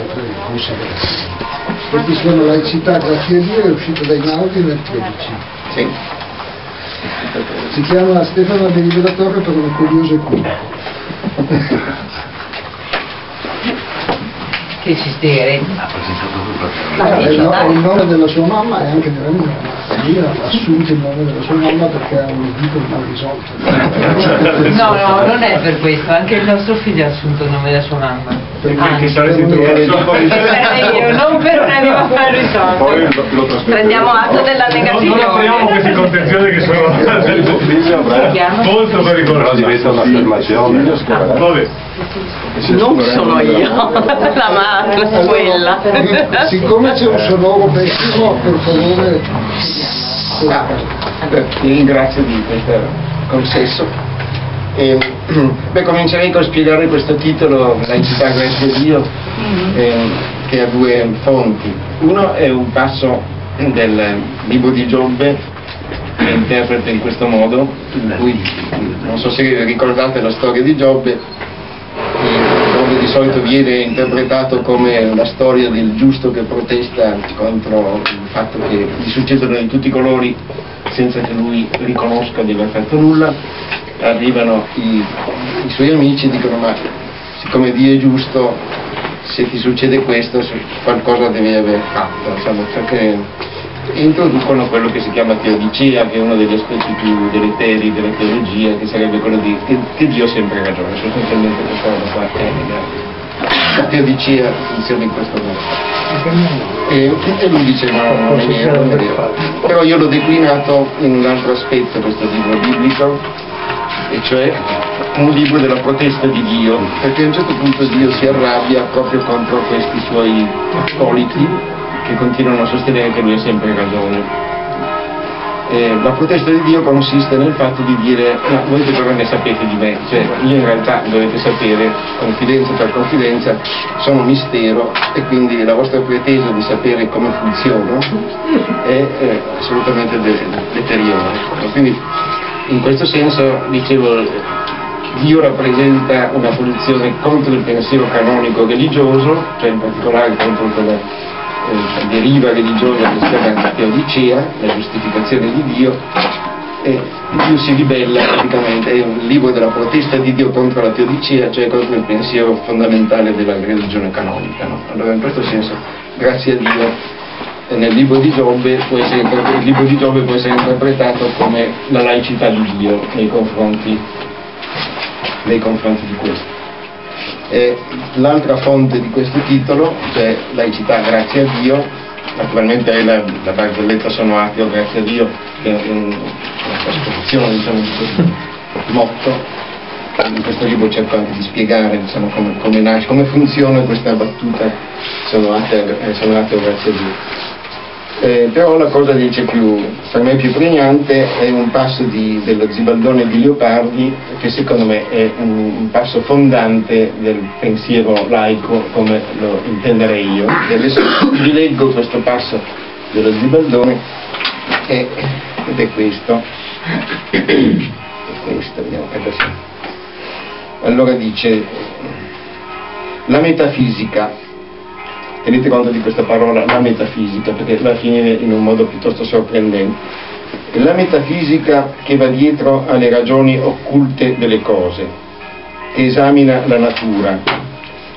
altre conseguenze. Questi sono laicità, grazie a Dio, è uscito dai Naudi nel 13. Sì. Si chiama Stefano Rivelatore per una curiosa cura. Che si stegherebbe. No, è, il, è il nome della sua mamma e anche della mia. Io ho assunto il nome della sua mamma perché ha un dito mal risolto. No, no, non è per questo, anche il nostro figlio ha assunto il nome della sua mamma. Perché saresti tu Per io, non per un animo mal risolto. Prendiamo atto della Non, non apriamo queste negazione. contenzioni che sono molto Però pericolose. diventa un'affermazione. Vabbè. Non sono io, la madre, quella. Siccome c'è un sonoro pensiero, per favore, Ah, ti ringrazio di questo consenso. E, beh, comincerei con spiegare questo titolo, Laicità grazie a Dio, eh, che ha due fonti. Uno è un passo del libro di Giobbe che interpreta in questo modo, in cui non so se ricordate la storia di Giobbe, eh, dove di solito viene interpretato come la storia del giusto che protesta contro il fatto che gli succedono di tutti i colori senza che lui riconosca di aver fatto nulla, arrivano i, i suoi amici e dicono ma siccome Dio è giusto se ti succede questo qualcosa devi aver fatto, insomma, perché introducono quello che si chiama teodicea, che è uno degli aspetti più deleteri della teologia, che sarebbe quello di che, che Dio ha sempre ragione, sostanzialmente questa cosa qua è la, la teodicea funziona in questo modo. E, e lui dice no, non è vero, non è vero. Però io l'ho declinato in un altro aspetto questo libro biblico, e cioè un libro della protesta di Dio, perché a un certo punto Dio si arrabbia proprio contro questi suoi accoliti che continuano a sostenere che lui ha sempre ragione. Eh, la protesta di Dio consiste nel fatto di dire no, voi che cosa ne sapete di me, cioè io in realtà dovete sapere, confidenza per confidenza, sono mistero e quindi la vostra pretesa di sapere come funziono è eh, assolutamente de- deteriore. Quindi in questo senso dicevo Dio rappresenta una posizione contro il pensiero canonico religioso, cioè in particolare contro quella eh, deriva religiosa che si chiama teodicea, la giustificazione di Dio, e Dio si ribella praticamente, è un libro della protesta di Dio contro la teodicea, cioè contro il pensiero fondamentale della religione canonica. no? Allora in questo senso, grazie a Dio, eh, nel libro di Giobbe essere, il libro di Giobbe può essere interpretato come la laicità di Dio nei confronti, nei confronti di questo. E l'altra fonte di questo titolo, cioè laicità grazie a Dio, naturalmente è la, la barzelletta sono ateo grazie a Dio, che è un- una trasposizione diciamo, di questo motto. In questo libro cerco anche di spiegare diciamo, come, come nasce, come funziona questa battuta sono ateo, eh, sono ateo grazie a Dio. Eh, però la cosa dice più, per me più pregnante è un passo di- dello Zibaldone di Leopardi che secondo me è un, un passo fondante del pensiero laico come lo intenderei io. E adesso vi leggo questo passo dello Zibaldone e- ed è questo. È questo, vediamo. Allora dice, la metafisica tenete conto di questa parola, la metafisica, perché va a finire in un modo piuttosto sorprendente. La metafisica che va dietro alle ragioni occulte delle cose, che esamina la natura,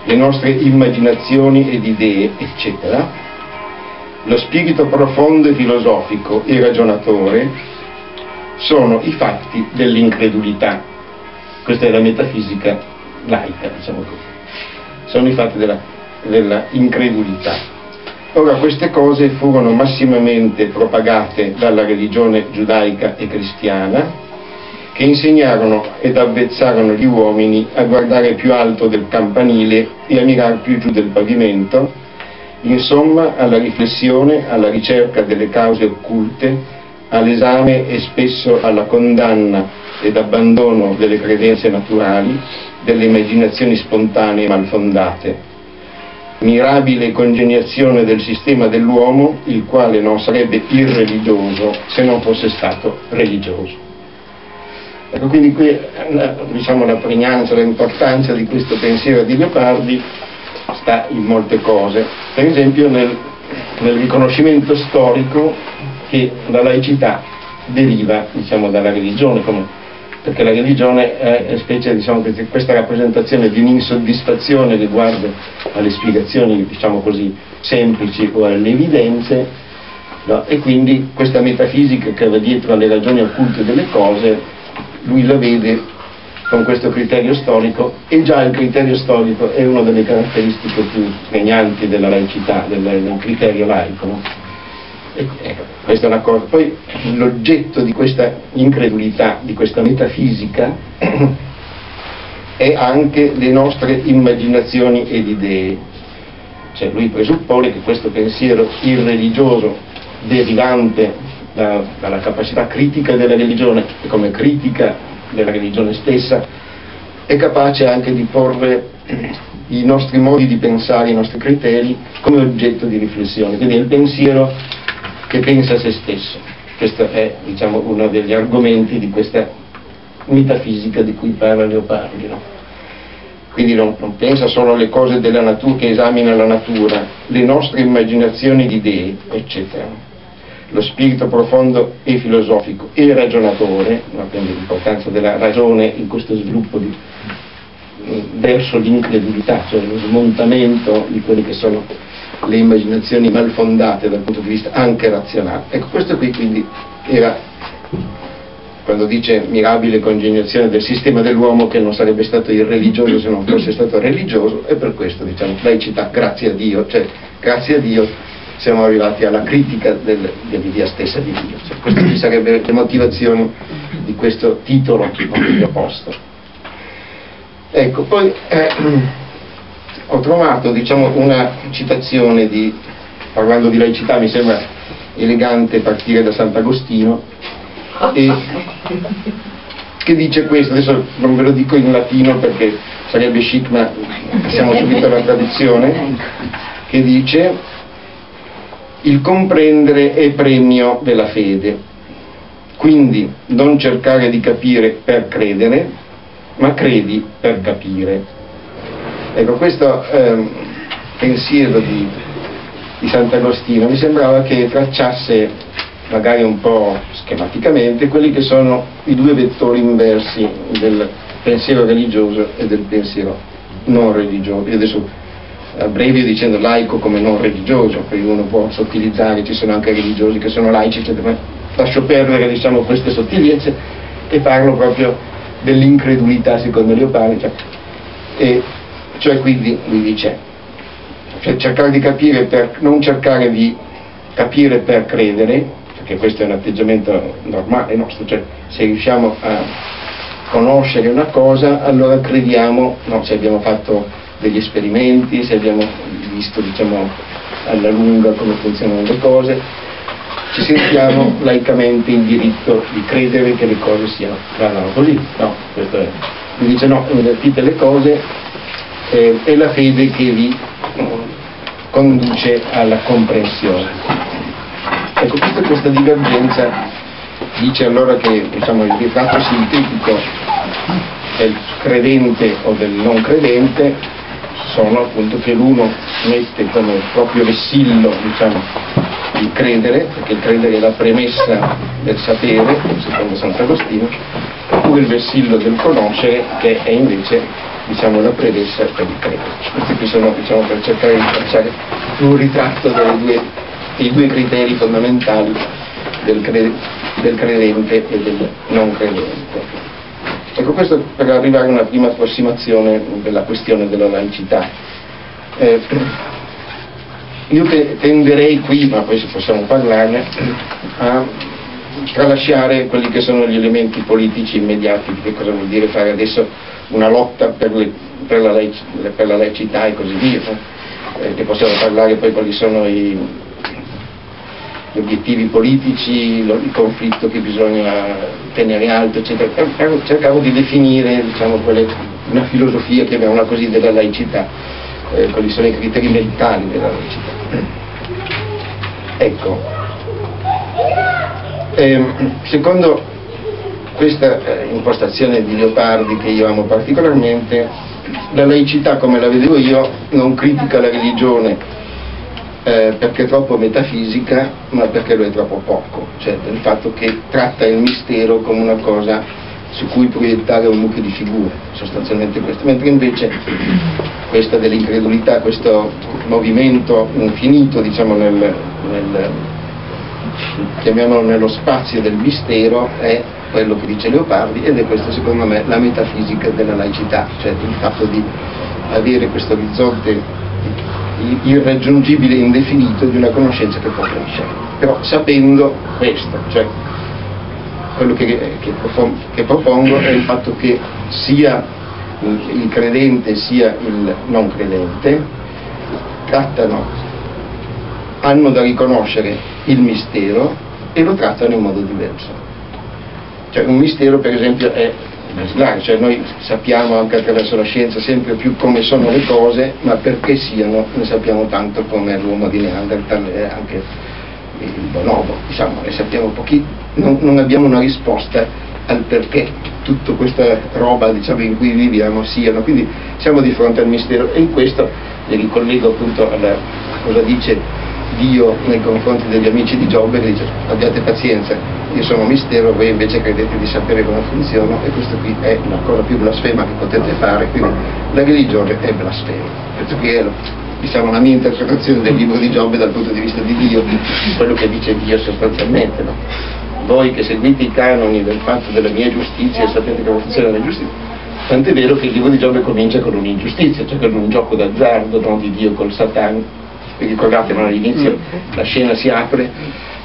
le nostre immaginazioni ed idee, eccetera, lo spirito profondo e filosofico e ragionatore sono i fatti dell'incredulità. Questa è la metafisica laica, diciamo così. Sono i fatti della della incredulità. Ora queste cose furono massimamente propagate dalla religione giudaica e cristiana che insegnarono ed avvezzarono gli uomini a guardare più alto del campanile e a mirar più giù del pavimento, insomma alla riflessione, alla ricerca delle cause occulte, all'esame e spesso alla condanna ed abbandono delle credenze naturali, delle immaginazioni spontanee malfondate mirabile congegnazione del sistema dell'uomo, il quale non sarebbe irreligioso se non fosse stato religioso. Ecco, quindi qui eh, diciamo, la pregnanza, l'importanza di questo pensiero di Leopardi sta in molte cose, per esempio nel, nel riconoscimento storico che la laicità deriva diciamo, dalla religione, come, perché la religione è specie diciamo, questa rappresentazione di un'insoddisfazione riguardo alle spiegazioni diciamo così, semplici o alle evidenze no? e quindi questa metafisica che va dietro alle ragioni occulte delle cose lui la vede con questo criterio storico e già il criterio storico è una delle caratteristiche più pregnanti della laicità, del, del criterio laico. No? E, ecco, questa è una cosa. Poi l'oggetto di questa incredulità, di questa metafisica, è anche le nostre immaginazioni ed idee. Cioè lui presuppone che questo pensiero irreligioso derivante da, dalla capacità critica della religione e come critica della religione stessa, è capace anche di porre i nostri modi di pensare, i nostri criteri come oggetto di riflessione, quindi il pensiero che pensa a se stesso. Questo è diciamo, uno degli argomenti di questa metafisica di cui parla Leopardi. No? Quindi non, non, pensa solo alle cose della natura, che esamina la natura, le nostre immaginazioni di idee, eccetera lo spirito profondo e filosofico e ragionatore, quindi l'importanza della ragione in questo sviluppo di, verso l'incredulità, cioè lo smontamento di quelle che sono le immaginazioni malfondate dal punto di vista anche razionale. Ecco, questo qui quindi era, quando dice mirabile congegnazione del sistema dell'uomo che non sarebbe stato irreligioso se non fosse stato religioso, e per questo diciamo laicità, grazie a Dio, cioè grazie a Dio siamo arrivati alla critica del, dell'idea stessa di Dio. Cioè, queste sarebbero le motivazioni di questo titolo che ho posto. Ecco, poi eh, ho trovato diciamo, una citazione di, parlando di laicità, mi sembra elegante partire da Sant'Agostino, e, che dice questo, adesso non ve lo dico in latino perché sarebbe chic, ma siamo subito alla traduzione, che dice il comprendere è premio della fede, quindi non cercare di capire per credere, ma credi per capire. Ecco, questo eh, pensiero di, di Sant'Agostino mi sembrava che tracciasse, magari un po' schematicamente, quelli che sono i due vettori inversi del pensiero religioso e del pensiero non religioso. Io adesso abbrevi dicendo laico come non religioso, perché uno può sottilizzare, ci sono anche religiosi che sono laici, eccetera, ma lascio perdere diciamo, queste sottigliezze e parlo proprio dell'incredulità secondo Leopardi, cioè, cioè quindi lui dice, cioè cercare di capire per, non cercare di capire per credere, perché questo è un atteggiamento normale nostro, cioè se riusciamo a conoscere una cosa allora crediamo, no, se abbiamo fatto degli esperimenti, se abbiamo visto diciamo, alla lunga come funzionano le cose, ci sentiamo laicamente in diritto di credere che le cose siano vadano così. No, questo è. Mi dice no, invertite le cose, eh, è la fede che vi conduce alla comprensione. Ecco, questa, questa divergenza dice allora che diciamo, il ritratto sintetico del credente o del non credente sono appunto che l'uno mette come proprio vessillo diciamo, di credere, perché il credere è la premessa del sapere, secondo Sant'Agostino, oppure il vessillo del conoscere che è invece diciamo, la premessa per il credere. Questi qui sono diciamo, per cercare di tracciare un ritratto due, dei due criteri fondamentali del, cre- del credente e del non credente. Ecco, questo per arrivare a una prima approssimazione della questione della laicità. Eh, io te, tenderei qui, ma poi se possiamo parlarne, a tralasciare quelli che sono gli elementi politici immediati, di che cosa vuol dire fare adesso una lotta per, le, per, la, laic, per la, laicità e così via, eh, che possiamo parlare poi quali sono i, gli obiettivi politici, il conflitto che bisogna tenere alto, eccetera. Cercavo di definire diciamo, quelle, una filosofia, chiamiamola così, della laicità, eh, quali sono i criteri mentali della laicità. Ecco, eh, secondo questa eh, impostazione di Leopardi che io amo particolarmente, la laicità come la vedevo io non critica la religione eh, perché è troppo metafisica, ma perché lo è troppo poco, cioè del fatto che tratta il mistero come una cosa su cui proiettare un mucchio di figure, sostanzialmente questo, mentre invece questa dell'incredulità, questo movimento infinito diciamo nel, nel chiamiamolo nello spazio del mistero è quello che dice Leopardi ed è questa secondo me la metafisica della laicità, cioè il fatto di avere questo orizzonte irraggiungibile e indefinito di una conoscenza che può crescere, però sapendo questo, cioè quello che, che, che propongo è il fatto che sia il credente sia il non credente trattano, hanno da riconoscere il mistero e lo trattano in modo diverso. Cioè un mistero per esempio è cioè noi sappiamo anche attraverso la scienza sempre più come sono le cose, ma perché siano ne sappiamo tanto come l'uomo di Neanderthal e anche il bonobo, diciamo, ne sappiamo pochi, non, non abbiamo una risposta al perché tutta questa roba diciamo, in cui viviamo siano, quindi siamo di fronte al mistero e in questo mi ricollego appunto alla cosa dice Dio nei confronti degli amici di Giobbe che dice abbiate pazienza, io sono mistero, voi invece credete di sapere come funziona e questa qui è la cosa più blasfema che potete fare, quindi la religione è blasfema. Questo qui è diciamo, la mia interpretazione del libro di Giobbe dal punto di vista di Dio, quello che dice Dio sostanzialmente. No? Voi che seguite i canoni del fatto della mia giustizia e sapete come funziona la giustizia, Tant'è vero che il libro di Giobbe comincia con un'ingiustizia, cioè con un gioco d'azzardo no, di Dio col Satan. Vi ricordate no, all'inizio la scena si apre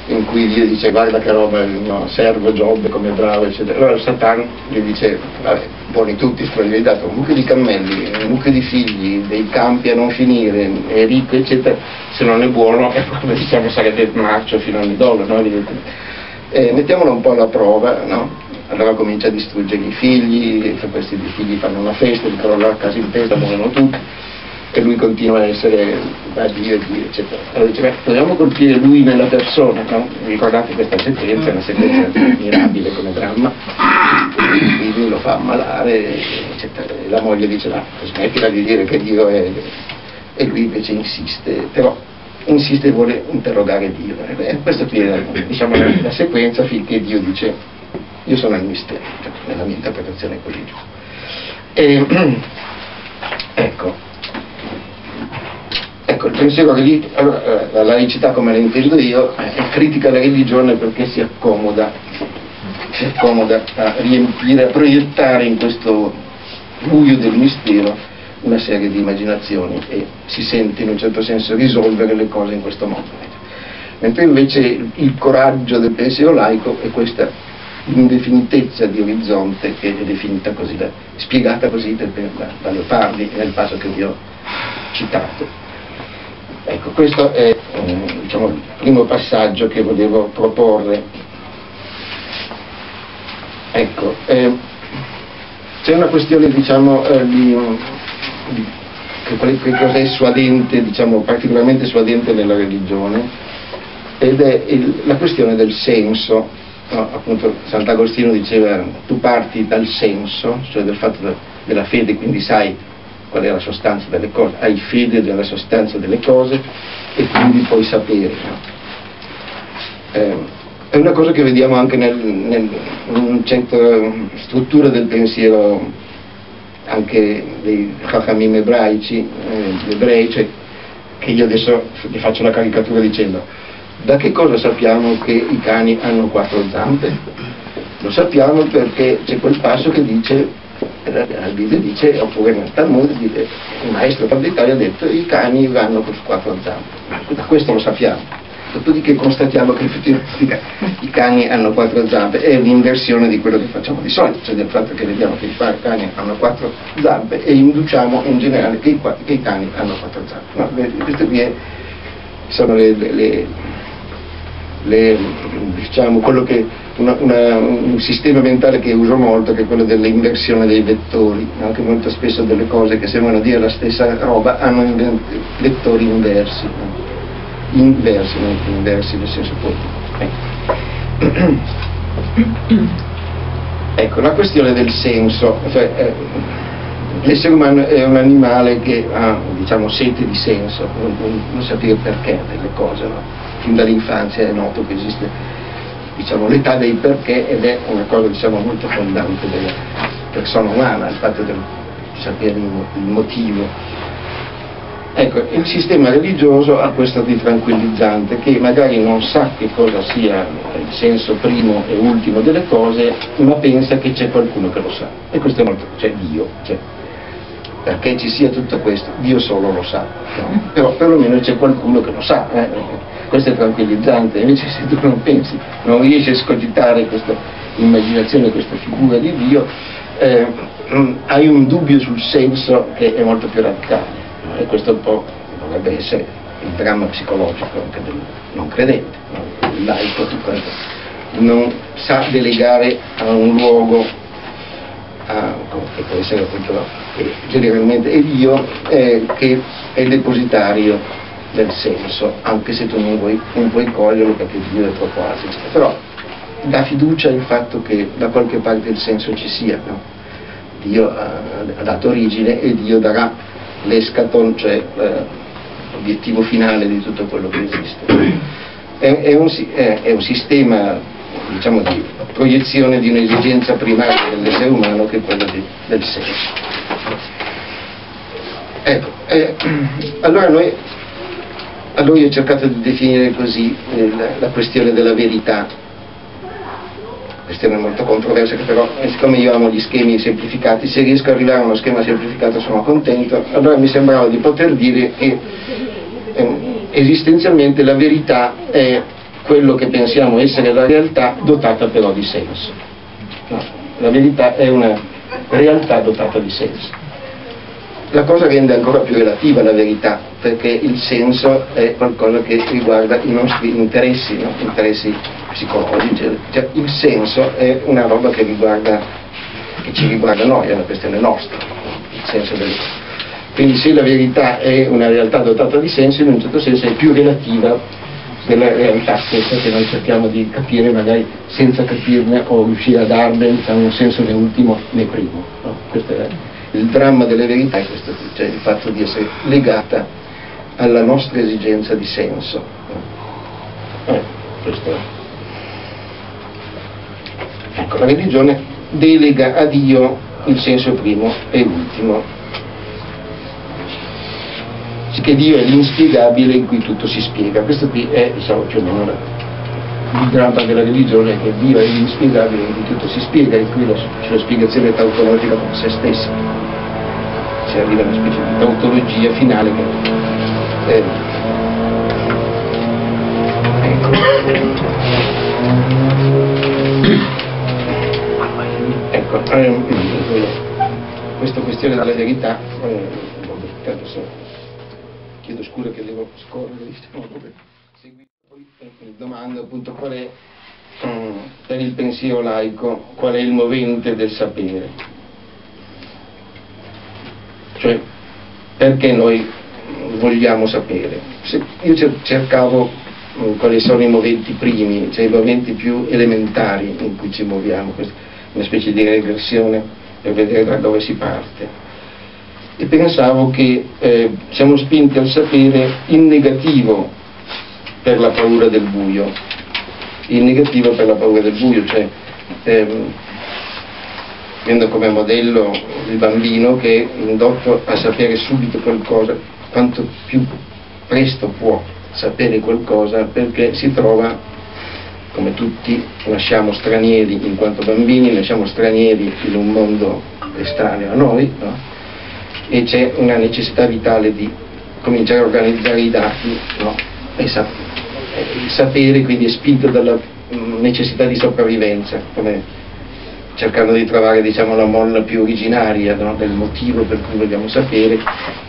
in cui Dio dice guarda che roba, no, servo Giobbe come bravo, eccetera. Allora il Satan gli dice, vabbè, buoni tutti, gli hai dato un mucchio di cammelli, un mucchio di figli, dei campi a non finire, è ricco, eccetera, se non è buono, e come diciamo sarebbe marcio fino all'idolo, no? Eh, mettiamolo un po' alla prova, no? Allora comincia a distruggere i figli, questi figli fanno una festa, di crolla la casa in testa, muoiono tutti e lui continua a essere a dire, dire eccetera. Allora dice, beh, dobbiamo colpire lui nella persona, no? ricordate questa sentenza, è una sentenza mirabile come dramma, lui lo fa ammalare, eccetera. E la moglie dice, no, smettila di dire che Dio è... E lui invece insiste, però insiste e vuole interrogare Dio. E questa qui è diciamo, la, la sequenza finché Dio dice, io sono il mistero, cioè, nella mia interpretazione è così. E, ecco, Ecco, il pensiero religioso, allora, la laicità come la intendo io, è critica la religione perché si accomoda, si accomoda a riempire, a proiettare in questo buio del mistero una serie di immaginazioni e si sente in un certo senso risolvere le cose in questo modo. Mentre invece il coraggio del pensiero laico è questa indefinitezza di orizzonte che è definita così, da, spiegata così da, da Leopardi nel passo che vi ho citato. Ecco, questo è eh, diciamo, il primo passaggio che volevo proporre. Ecco, eh, c'è una questione diciamo, eh, di, di che, che cos'è suadente, diciamo, particolarmente suadente nella religione, ed è il, la questione del senso. No, appunto Sant'Agostino diceva tu parti dal senso, cioè del fatto de, della fede, quindi sai qual è la sostanza delle cose, hai fede nella sostanza delle cose e quindi puoi sapere. Eh, è una cosa che vediamo anche nel, nel, in certa struttura del pensiero anche dei Chachamim ebraici, eh, ebrei, cioè, che io adesso vi faccio la caricatura dicendo da che cosa sappiamo che i cani hanno quattro zampe? Lo sappiamo perché c'è quel passo che dice la Bibbia dice, oppure nel Talmud, dice, il maestro Parditario ha detto i cani vanno con quattro zampe. Da questo lo sappiamo. Dopodiché constatiamo che effettivamente i cani hanno quattro zampe, è l'inversione di quello che facciamo di solito, cioè del fatto che vediamo che i cani hanno quattro zampe e induciamo in generale che i, che i cani hanno quattro zampe. No, queste qui è, sono le, le, le, diciamo, quello che una, una, un sistema mentale che uso molto che è quello dell'inversione dei vettori, anche molto spesso delle cose che sembrano dire la stessa roba hanno vettori inversi, no? inversi, non inversi nel senso politico. Ecco. ecco, la questione del senso, cioè, eh, l'essere umano è un animale che ha diciamo, sete di senso, non, non, non sapere perché delle cose. No? Fin dall'infanzia è noto che esiste diciamo, l'età dei perché ed è una cosa diciamo, molto fondante della persona umana, il fatto di sapere il motivo Ecco, il sistema religioso ha questo di tranquillizzante che magari non sa che cosa sia il senso primo e ultimo delle cose, ma pensa che c'è qualcuno che lo sa. E questo è molto, c'è Dio, c'è. Perché ci sia tutto questo, Dio solo lo sa, no? però perlomeno c'è qualcuno che lo sa, eh? Questo è tranquillizzante, invece se tu non pensi, non riesci a scogitare questa immaginazione, questa figura di Dio, eh, hai un dubbio sul senso che è molto più radicale e questo un po' dovrebbe essere il dramma psicologico anche del non credente, no? il laico non sa delegare a un luogo che può essere appunto generalmente è Dio eh, che è depositario del senso, anche se tu non vuoi, non vuoi coglierlo perché Dio è troppo alto, però dà fiducia il fatto che da qualche parte il senso ci sia, no? Dio ha, ha dato origine e Dio darà l'escaton, cioè l'obiettivo finale di tutto quello che esiste. È, è, un, è, è un, sistema diciamo, di proiezione di un'esigenza primaria dell'essere umano che è quella di, del senso. Ecco, eh, allora noi, allora io ho cercato di definire così eh, la, questione della verità. Questione molto controversa che però eh, siccome io amo gli schemi semplificati se riesco ad arrivare a uno schema semplificato sono contento. Allora mi sembrava di poter dire che eh, esistenzialmente la verità è quello che pensiamo essere la realtà dotata però di senso. No, la verità è una realtà dotata di senso la cosa rende ancora più relativa la verità, perché il senso è qualcosa che riguarda i nostri interessi, no? interessi psicologici, cioè, il senso è una roba che, riguarda, che ci riguarda noi, è una questione nostra, del... Quindi se la verità è una realtà dotata di senso, in un certo senso è più relativa della realtà stessa che noi cerchiamo di capire magari senza capirne o riuscire a darne diciamo, un senso né ultimo né primo. No? È il dramma delle verità è questo cioè il fatto di essere legata alla nostra esigenza di senso. Eh, è. Ecco, la religione delega a Dio il senso primo e ultimo, che Dio è l'inspiegabile in cui tutto si spiega. Questo qui è diciamo, più o meno il dramma della religione, che Dio è l'inspiegabile in cui tutto si spiega, in cui la, la spiegazione tautologica con se stessa. Si arriva a una specie di tautologia finale che... Eh, ecco. ecco, eh, questa questione della verità, eh, chiedo scusa che devo scorrere, diciamo, poi mi domando appunto qual è um, per il pensiero laico qual è il movente del sapere cioè perché noi vogliamo sapere? Se io cercavo um, quali sono i moventi primi cioè i moventi più elementari in cui ci muoviamo una specie di regressione per vedere da dove si parte. E pensavo che eh, siamo spinti al sapere in negativo per la paura del buio, in negativo per la paura del buio, cioè ehm, prendo come modello il bambino che è indotto a sapere subito qualcosa, quanto più presto può sapere qualcosa perché si trova, come tutti, nasciamo stranieri in quanto bambini, nasciamo stranieri in un mondo estraneo a noi, no? e c'è una necessità vitale di cominciare a organizzare i dati no? e sapere quindi è spinto dalla necessità di sopravvivenza, cercando di trovare diciamo, la molla più originaria no? del motivo per cui vogliamo sapere,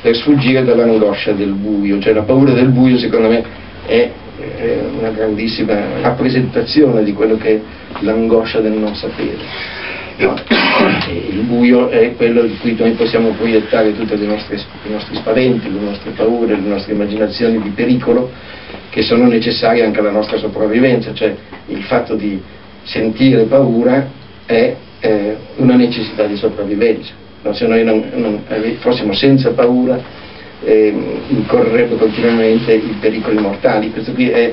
per sfuggire dall'angoscia del buio, cioè la paura del buio secondo me è una grandissima rappresentazione di quello che è l'angoscia del non sapere. No? il buio è quello in cui noi possiamo proiettare tutti i nostri spaventi, le nostre paure, le nostre immaginazioni di pericolo che sono necessarie anche alla nostra sopravvivenza, cioè il fatto di sentire paura è eh, una necessità di sopravvivenza. no? se noi non, non fossimo senza paura eh, incorrerebbe continuamente i pericoli mortali, questo qui è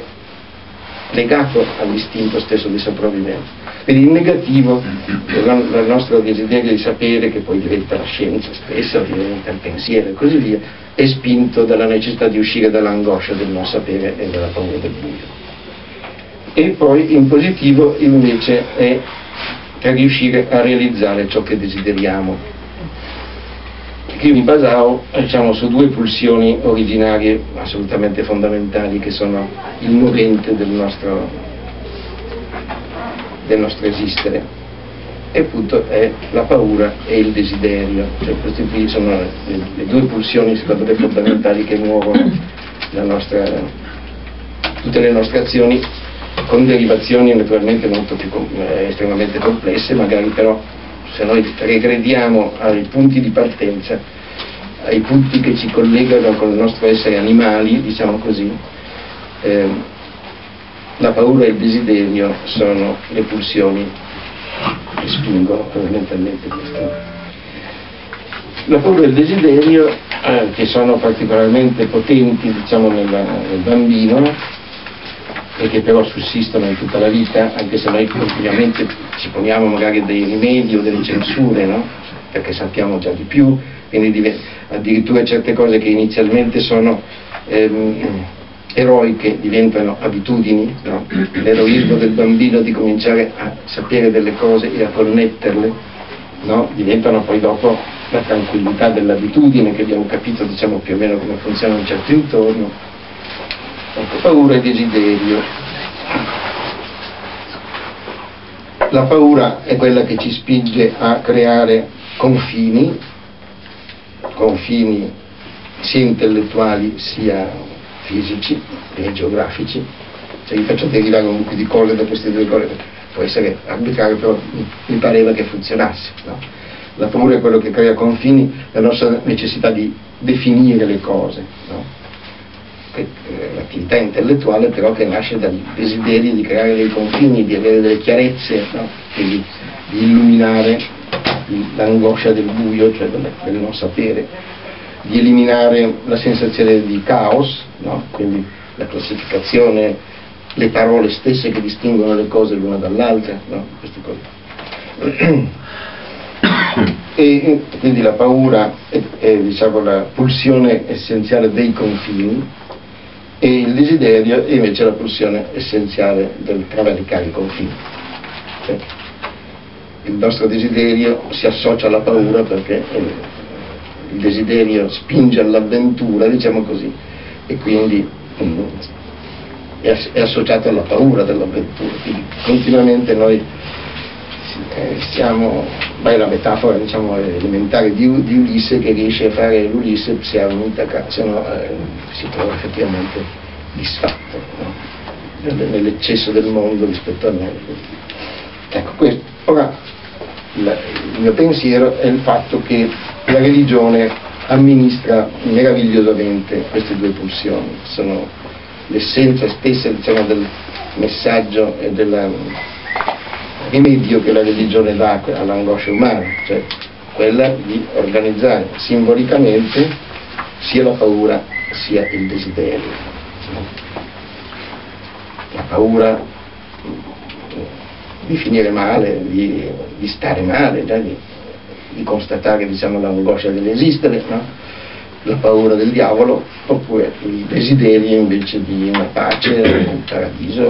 legato all'istinto stesso di sopravvivenza. Quindi il negativo, il nostro desiderio di sapere, che poi diventa la scienza stessa, diventa il pensiero e così via, è spinto dalla necessità di uscire dall'angoscia del non sapere e dalla paura del buio. E poi in positivo invece è per riuscire a realizzare ciò che desideriamo. Qui mi basavo diciamo, su due pulsioni originarie assolutamente fondamentali che sono il movente del nostro, del nostro esistere. E appunto è la paura e il desiderio, cioè queste qui sono le, le due pulsioni secondo me fondamentali che muovono nostra, tutte le nostre azioni con derivazioni naturalmente molto più eh, estremamente complesse, magari però se noi regrediamo ai punti di partenza, ai punti che ci collegano con il nostro essere animali, diciamo così, eh, la paura e il desiderio sono le pulsioni che spingono fondamentalmente questo. La paura e il desiderio, eh, che sono particolarmente potenti diciamo, nella, nel bambino, e che però sussistono in tutta la vita, anche se noi continuamente ci poniamo magari dei rimedi o delle censure, no? perché sappiamo già di più, quindi addirittura certe cose che inizialmente sono ehm, eroiche diventano abitudini, no? l'eroismo del bambino di cominciare a sapere delle cose e a connetterle, no? diventano poi dopo la tranquillità dell'abitudine che abbiamo capito diciamo, più o meno come funziona un certo intorno Ecco, paura e desiderio. La paura è quella che ci spinge a creare confini, confini sia intellettuali sia fisici e geografici. Cioè, vi faccio derivare un po' di cose da queste due cose, può essere arbitrario, però mi pareva che funzionasse. No? La paura è quello che crea confini, la nostra necessità di definire le cose. No? L'attività intellettuale però che nasce dal desiderio di creare dei confini, di avere delle chiarezze, no? quindi di illuminare l'angoscia del buio, cioè del, del, non sapere, di eliminare la sensazione di caos, no? quindi la classificazione, le parole stesse che distinguono le cose l'una dall'altra, no? queste cose. E quindi la paura è, è diciamo, la pulsione essenziale dei confini, e il desiderio è invece la pulsione essenziale del prevaricare i confini. Cioè, il nostro desiderio si associa alla paura perché il desiderio spinge all'avventura, diciamo così, e quindi mm, è associato alla paura dell'avventura. Quindi continuamente noi eh, siamo, beh, la metafora diciamo, elementare di, di, Ulisse che riesce a fare l'Ulisse pseudonita, se no eh, si trova effettivamente disfatto no? nell'eccesso del mondo rispetto a noi. Ecco, questo. Ora, la, il mio pensiero è il fatto che la religione amministra meravigliosamente queste due pulsioni, sono l'essenza stessa diciamo, del messaggio e della rimedio che la religione dà all'angoscia umana, cioè quella di organizzare simbolicamente sia la paura sia il desiderio. La paura di finire male, di, di stare male, di, di, constatare diciamo, l'angoscia dell'esistere, no? la paura del diavolo, oppure il desiderio invece di una pace, un paradiso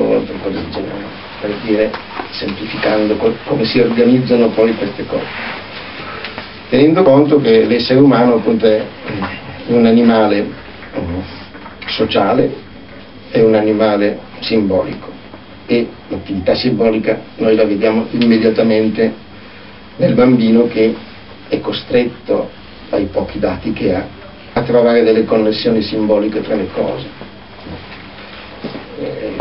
cose del genere per dire, semplificando come si organizzano poi queste cose. Tenendo conto che l'essere umano appunto è un animale eh, sociale, è un animale simbolico e l'attività simbolica noi la vediamo immediatamente nel bambino che è costretto ai pochi dati che ha a trovare delle connessioni simboliche tra le cose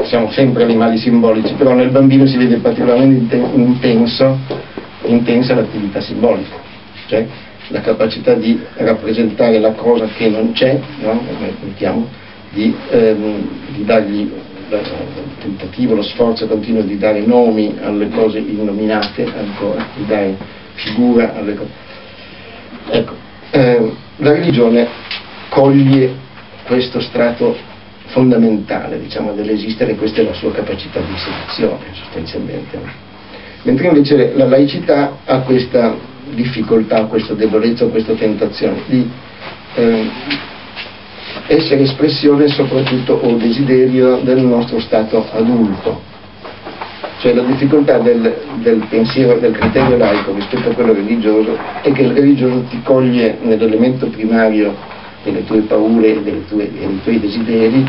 siamo sempre animali simbolici, però nel bambino si vede particolarmente intenso, intensa l'attività simbolica, cioè la capacità di rappresentare la cosa che non c'è, no? mettiamo, di, ehm, di dargli il tentativo, lo sforzo continuo di dare nomi alle cose innominate ancora, di dare figura alle cose. Ecco, eh, la religione coglie questo strato fondamentale diciamo, dell'esistere, questa è la sua capacità di selezione sostanzialmente. Mentre invece la laicità ha questa difficoltà, questa debolezza, questa tentazione di eh, essere espressione soprattutto o desiderio del nostro stato adulto. Cioè la difficoltà del, del pensiero, del criterio laico rispetto a quello religioso è che il religioso ti coglie nell'elemento primario delle tue paure e dei tuoi desideri,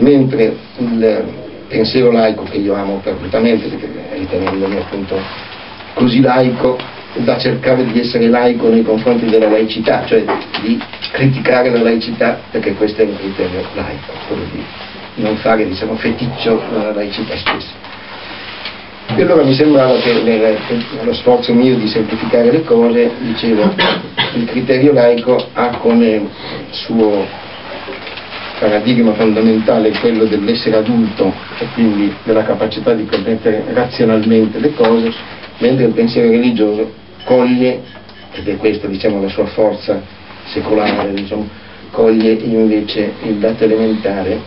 mentre il pensiero laico, che io amo perfettamente, perché ritenendomi appunto così laico, da cercare di essere laico nei confronti della laicità, cioè di criticare la laicità perché questo è un criterio laico, quello di non fare diciamo, feticcio della laicità stessa. E allora mi sembrava che nello sforzo mio di semplificare le cose, dicevo, il criterio laico ha come suo paradigma fondamentale quello dell'essere adulto e quindi della capacità di connettere razionalmente le cose, mentre il pensiero religioso coglie, ed è questa diciamo, la sua forza secolare, diciamo, coglie invece il dato elementare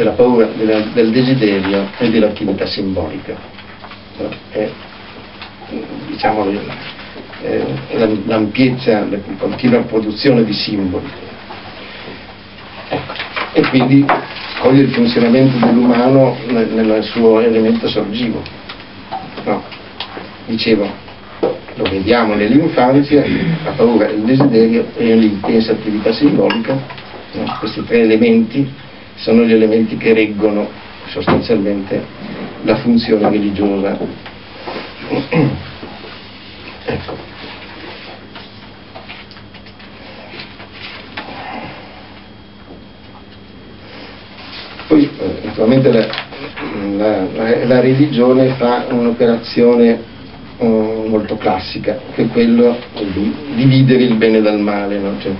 della paura, della, del desiderio e dell'attività simbolica. È, diciamo, l'ampiezza, la continua produzione di simboli. Ecco. E quindi coglie il funzionamento dell'umano nel, nel suo elemento sorgivo. No. Dicevo, lo vediamo nell'infanzia, la paura, il desiderio e l'intensa attività simbolica, no? questi tre elementi sono gli elementi che reggono sostanzialmente la funzione religiosa. ecco. Poi eh, naturalmente la, la, la, religione fa un'operazione um, molto classica, che è quello di dividere il bene dal male, no? cioè,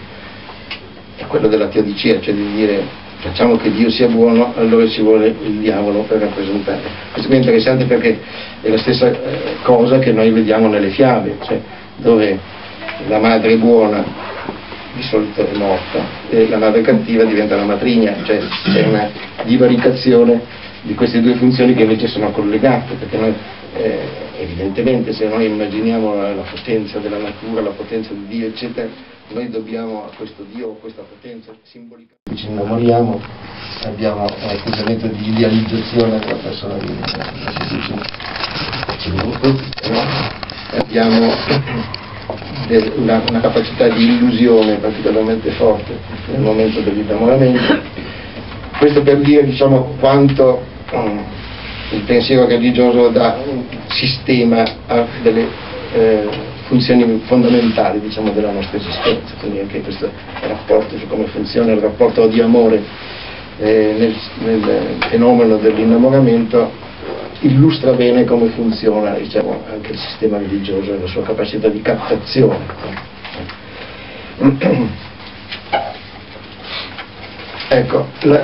è quello della teodicia, cioè di dire facciamo che Dio sia buono, allora ci vuole il diavolo per rappresentare. Questo è interessante perché è la stessa eh, cosa che noi vediamo nelle fiabe, cioè dove la madre buona di solito è morta e la madre cattiva diventa la matrigna, cioè c'è una divaricazione di queste due funzioni che invece sono collegate, perché noi eh, evidentemente se noi immaginiamo la, la potenza della natura, la potenza di Dio, eccetera, noi dobbiamo a questo Dio, a questa potenza simbolica. Ci innamoriamo, abbiamo un atteggiamento di idealizzazione della persona di abbiamo una, una, capacità di illusione particolarmente forte nel momento dell'innamoramento. Questo per dire diciamo, quanto um, il pensiero religioso dà un sistema a delle eh, funzioni fondamentali diciamo, della nostra esistenza, quindi anche questo rapporto su come funziona il rapporto di amore eh, nel, nel, fenomeno dell'innamoramento illustra bene come funziona diciamo, anche il sistema religioso e la sua capacità di captazione. Ecco, la,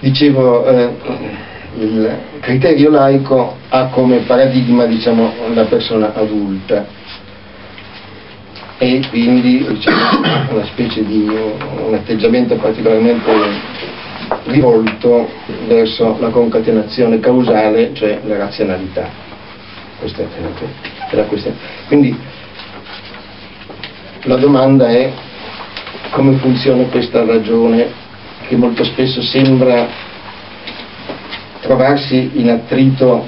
dicevo, eh, il criterio laico ha come paradigma diciamo, la persona adulta e quindi diciamo, una specie di un atteggiamento particolarmente rivolto verso la concatenazione causale, cioè la razionalità. Questa è la questione. Quindi la domanda è come funziona questa ragione che molto spesso sembra trovarsi in attrito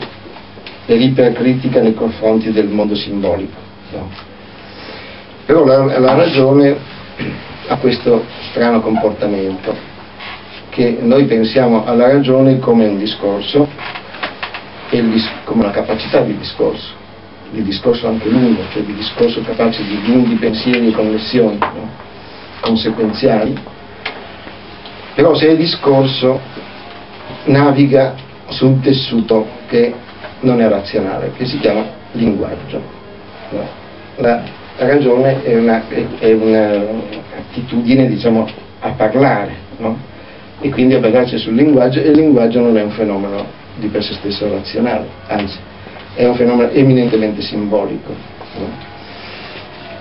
per ipercritica nei confronti del mondo simbolico. No? Però la, la ragione ha questo strano comportamento, che noi pensiamo alla ragione come un discorso e il, come una capacità di discorso, di discorso anche lungo, cioè di discorso capace di lunghi pensieri e connessioni no? conseguenziali, però se è discorso naviga su un tessuto che non è razionale, che si chiama linguaggio. La ragione è, una, è un'attitudine diciamo, a parlare no? e quindi a basarsi sul linguaggio e il linguaggio non è un fenomeno di per sé stesso razionale, anzi è un fenomeno eminentemente simbolico. no?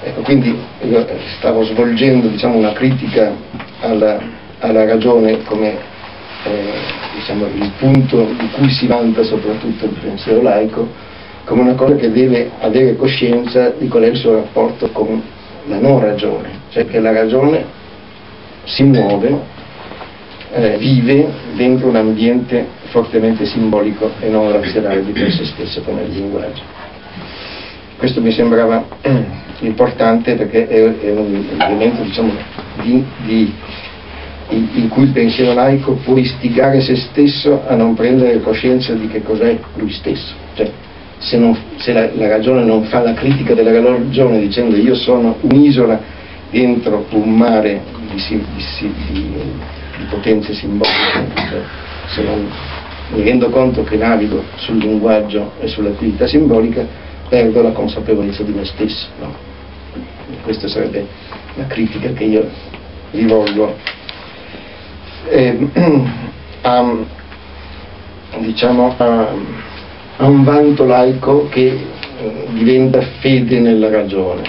Ecco, quindi stavo svolgendo diciamo, una critica alla, alla ragione come eh, diciamo, il punto di cui si vanta soprattutto il pensiero laico, come una cosa che deve avere coscienza di qual è il suo rapporto con la non ragione, cioè che la ragione si muove, eh, vive dentro un ambiente fortemente simbolico e non razionale di per se stesso come il linguaggio. Questo mi sembrava importante perché è, è un elemento diciamo, di, di, in, cui il pensiero laico può istigare se stesso a non prendere coscienza di che cos'è lui stesso. Cioè, se, non, se la, la, ragione non fa la critica della ragione dicendo io sono un'isola dentro un mare di, di, di potenze simboliche, cioè, se non mi rendo conto che navigo sul linguaggio e sull'attività simbolica, perdo la consapevolezza di me stesso. No? Questa sarebbe la critica che io rivolgo eh, a, diciamo, a, a, un vanto laico che eh, diventa fede nella ragione,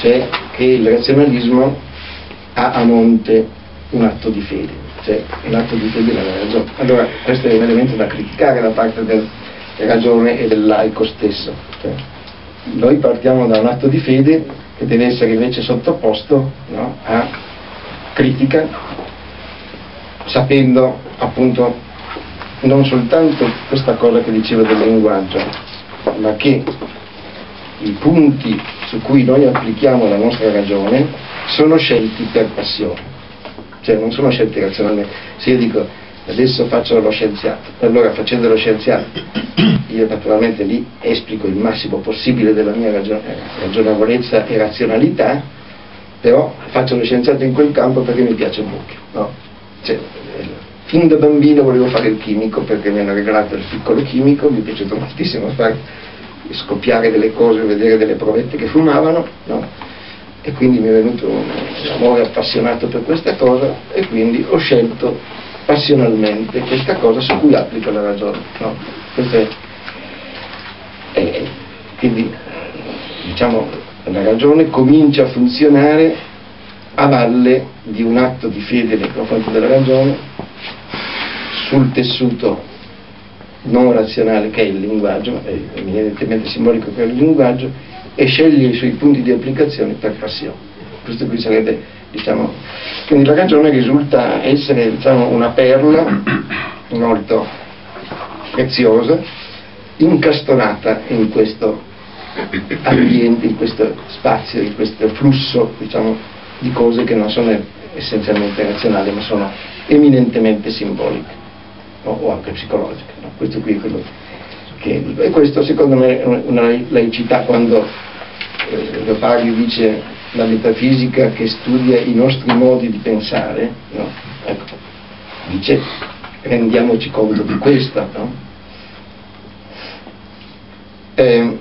cioè che il razionalismo ha a monte un atto di fede, cioè un atto di fede nella ragione. Allora questo è un elemento da criticare da parte del ragione e del laico stesso. Cioè, noi partiamo da un atto di fede che deve essere invece sottoposto no, a critica, sapendo appunto non soltanto questa cosa che dicevo del linguaggio, ma che i punti su cui noi applichiamo la nostra ragione sono scelti per passione, cioè non sono scelti razionalmente. Se io dico adesso faccio lo scienziato, allora facendo lo scienziato io naturalmente lì esplico il massimo possibile della mia ragion- ragionevolezza e razionalità, però faccio lo scienziato in quel campo perché mi piace mucchio. No? Cioè, fin da bambino volevo fare il chimico perché mi hanno regalato il piccolo chimico, mi è piaciuto moltissimo fare, scoppiare delle cose, vedere delle provette che fumavano, no? e quindi mi è venuto un amore appassionato per questa cosa e quindi ho scelto passionalmente questa cosa su cui applico la ragione. No? È, è, quindi diciamo, la ragione comincia a funzionare a valle di un atto di fede nei confronti della ragione sul tessuto non razionale che è il linguaggio, è eminentemente simbolico che è il linguaggio, e sceglie i suoi punti di applicazione per passione. Questo qui sarebbe, diciamo, quindi la ragione risulta essere diciamo, una perla molto preziosa, incastonata in questo ambiente, in questo spazio, in questo flusso diciamo, di cose che non sono essenzialmente razionali, ma sono eminentemente simboliche no? o anche psicologiche. No? Questo qui è quello che, e questo secondo me è una laicità quando eh, Leopardi dice la metafisica che studia i nostri modi di pensare, no? ecco, dice rendiamoci conto di questo. No? Eh,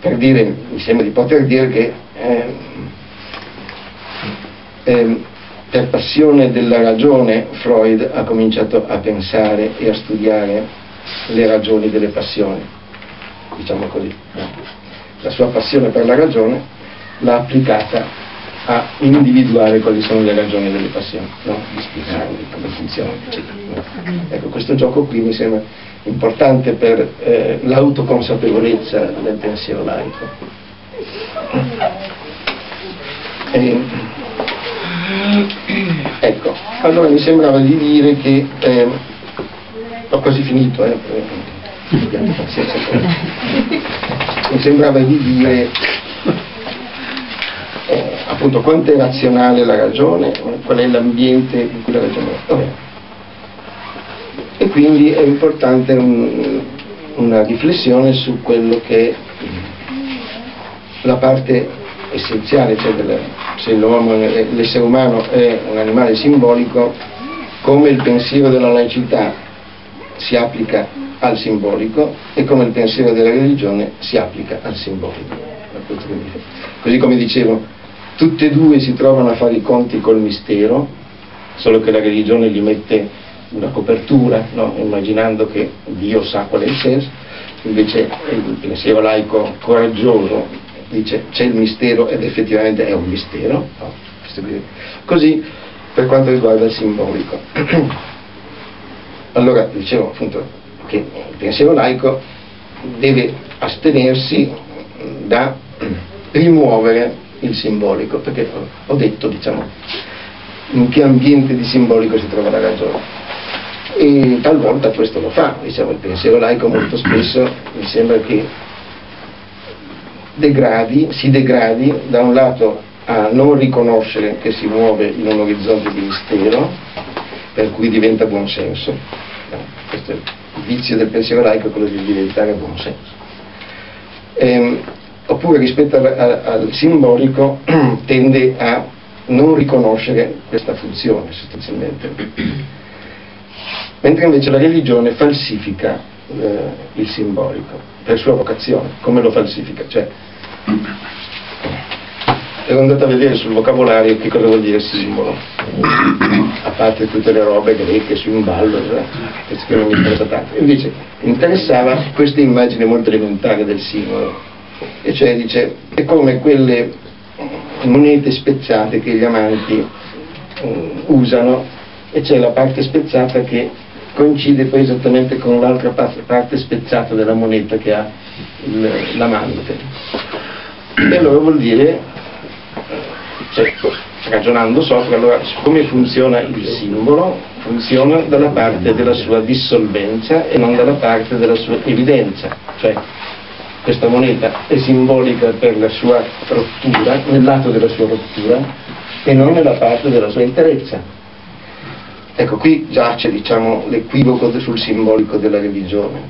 per dire, mi sembra di poter dire che eh, eh, per passione della ragione Freud ha cominciato a pensare e a studiare le ragioni delle passioni, diciamo così. La sua passione per la ragione l'ha applicata a individuare quali sono le ragioni delle passioni, no? di spiegarle come funzionano, eccetera. Ecco, questo gioco qui mi sembra importante per eh, l'autoconsapevolezza del pensiero laico. E, ecco, allora mi sembrava di dire che eh, ho quasi finito, eh, mi sembrava di dire eh, appunto quanto è razionale la ragione, qual è l'ambiente in cui la ragione è. E quindi è importante un, una riflessione su quello che la parte essenziale, cioè del, se l'essere umano è un animale simbolico, come il pensiero della laicità si applica al simbolico e come il pensiero della religione si applica al simbolico. Così come dicevo, tutte e due si trovano a fare i conti col mistero, solo che la religione gli mette una copertura, no? immaginando che Dio sa qual è il senso, invece il pensiero laico coraggioso dice c'è il mistero ed effettivamente è un mistero, no? così per quanto riguarda il simbolico. allora dicevo appunto che il pensiero laico deve astenersi da rimuovere il simbolico, perché ho detto diciamo in che ambiente di simbolico si trova la ragione e talvolta questo lo fa, diciamo, il pensiero laico molto spesso mi sembra che degradi, si degradi da un lato a non riconoscere che si muove in un orizzonte di mistero, per cui diventa buonsenso. Questo è il vizio del pensiero laico, quello di diventare buonsenso. Ehm, oppure rispetto al, al simbolico tende a non riconoscere questa funzione sostanzialmente mentre invece la religione falsifica eh, il simbolico per sua vocazione. Come lo falsifica? Cioè, ero andato a vedere sul vocabolario che cosa vuol dire simbolo, a parte tutte le robe greche su un ballo, che non mi interessa tanto. Invece interessava questa immagine molto elementare del simbolo, e cioè dice, è come quelle monete spezzate che gli amanti um, usano e c'è la parte spezzata che coincide poi esattamente con l'altra parte spezzata della moneta che ha l'amante. E allora vuol dire, cioè, ragionando sopra, allora come funziona il simbolo? Funziona dalla parte della sua dissolvenza e non dalla parte della sua evidenza. Cioè, questa moneta è simbolica per la sua rottura, nel lato della sua rottura, e non nella parte della sua interezza. Ecco, qui giace diciamo, l'equivoco sul simbolico della religione,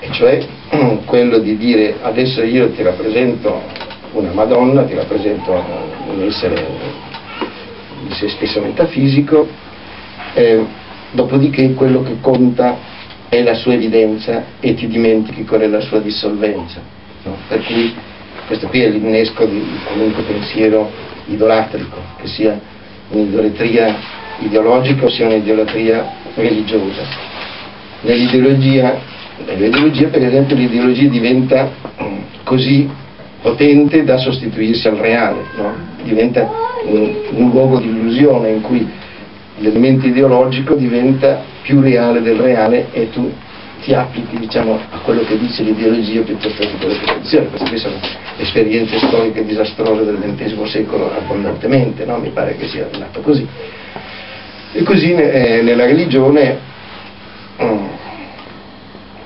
e cioè quello di dire adesso io ti rappresento una Madonna, ti rappresento un essere di se stesso metafisico, eh, dopodiché quello che conta è la sua evidenza e ti dimentichi qual è la sua dissolvenza. No? Per cui questo qui è l'innesco di qualunque pensiero idolatrico, che sia un'idolatria ideologica o sia un'ideolatria religiosa. Nell'ideologia, nell'ideologia per esempio l'ideologia diventa mm, così potente da sostituirsi al reale, no? diventa un, un luogo di illusione in cui l'elemento ideologico diventa più reale del reale e tu ti applichi diciamo, a quello che dice l'ideologia piuttosto che quello che funziona. Queste sono esperienze storiche disastrose del XX secolo abbondantemente, no? mi pare che sia nato così. E così eh, nella religione, mm,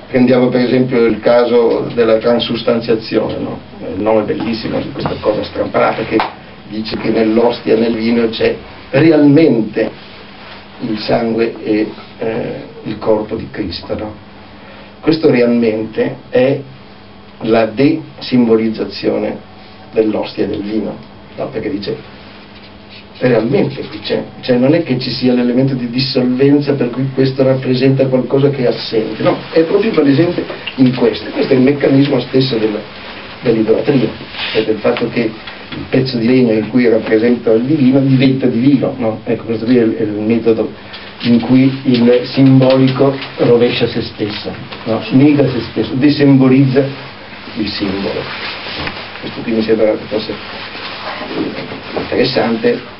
prendiamo per esempio il caso della transustanziazione, no? il nome bellissimo di questa cosa strampalata che dice che nell'ostia, nel vino c'è realmente il sangue e eh, il corpo di Cristo. No? Questo realmente è la desimbolizzazione dell'ostia e del vino, no? perché dice realmente qui c'è, cioè non è che ci sia l'elemento di dissolvenza per cui questo rappresenta qualcosa che è assente, no, è proprio presente in questo, questo è il meccanismo stesso della, dell'idolatria, cioè del fatto che il pezzo di legno in cui rappresenta il divino diventa divino, no? ecco questo qui è il, è il, metodo in cui il simbolico rovescia se stesso, no? nega se stesso, desimbolizza il simbolo. Questo qui mi sembra che fosse interessante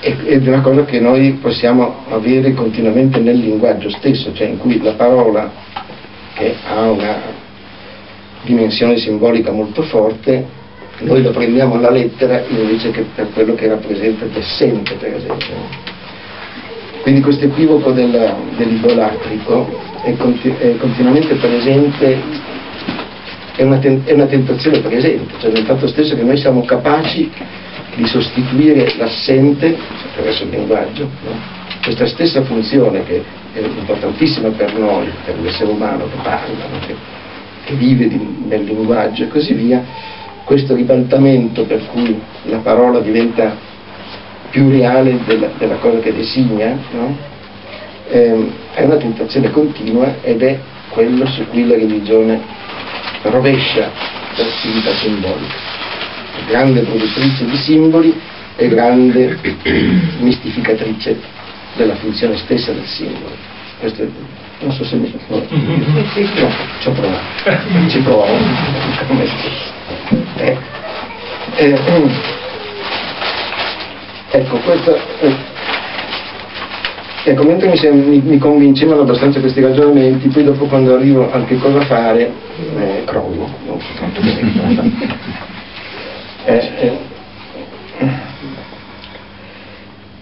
ed è una cosa che noi possiamo avere continuamente nel linguaggio stesso, cioè in cui la parola che ha una dimensione simbolica molto forte, noi la prendiamo alla lettera invece che per quello che rappresenta l'essente, per esempio. Quindi questo equivoco del, dell'idolatrico è, continu- è, continuamente presente, è una, è una tentazione presente, cioè nel fatto stesso che noi siamo capaci di sostituire l'assente attraverso il linguaggio, no? questa stessa funzione che è importantissima per noi, per l'essere umano che parla, no? che, che, vive di, nel linguaggio e così via, questo ribaltamento per cui la parola diventa più reale della, della cosa che designa, no? ehm, è una tentazione continua ed è quello su cui la religione rovescia l'attività simbolica grande produttrice di simboli e grande mistificatrice della funzione stessa del simbolo. Questo è non so se mi... No, no ci ho provato, ci provo. Eh, eh, ecco, questo... Eh, Ecco, mentre mi, mi, mi, convincevano abbastanza questi ragionamenti, poi dopo quando arrivo a che cosa fare, eh, crollo. Eh, eh,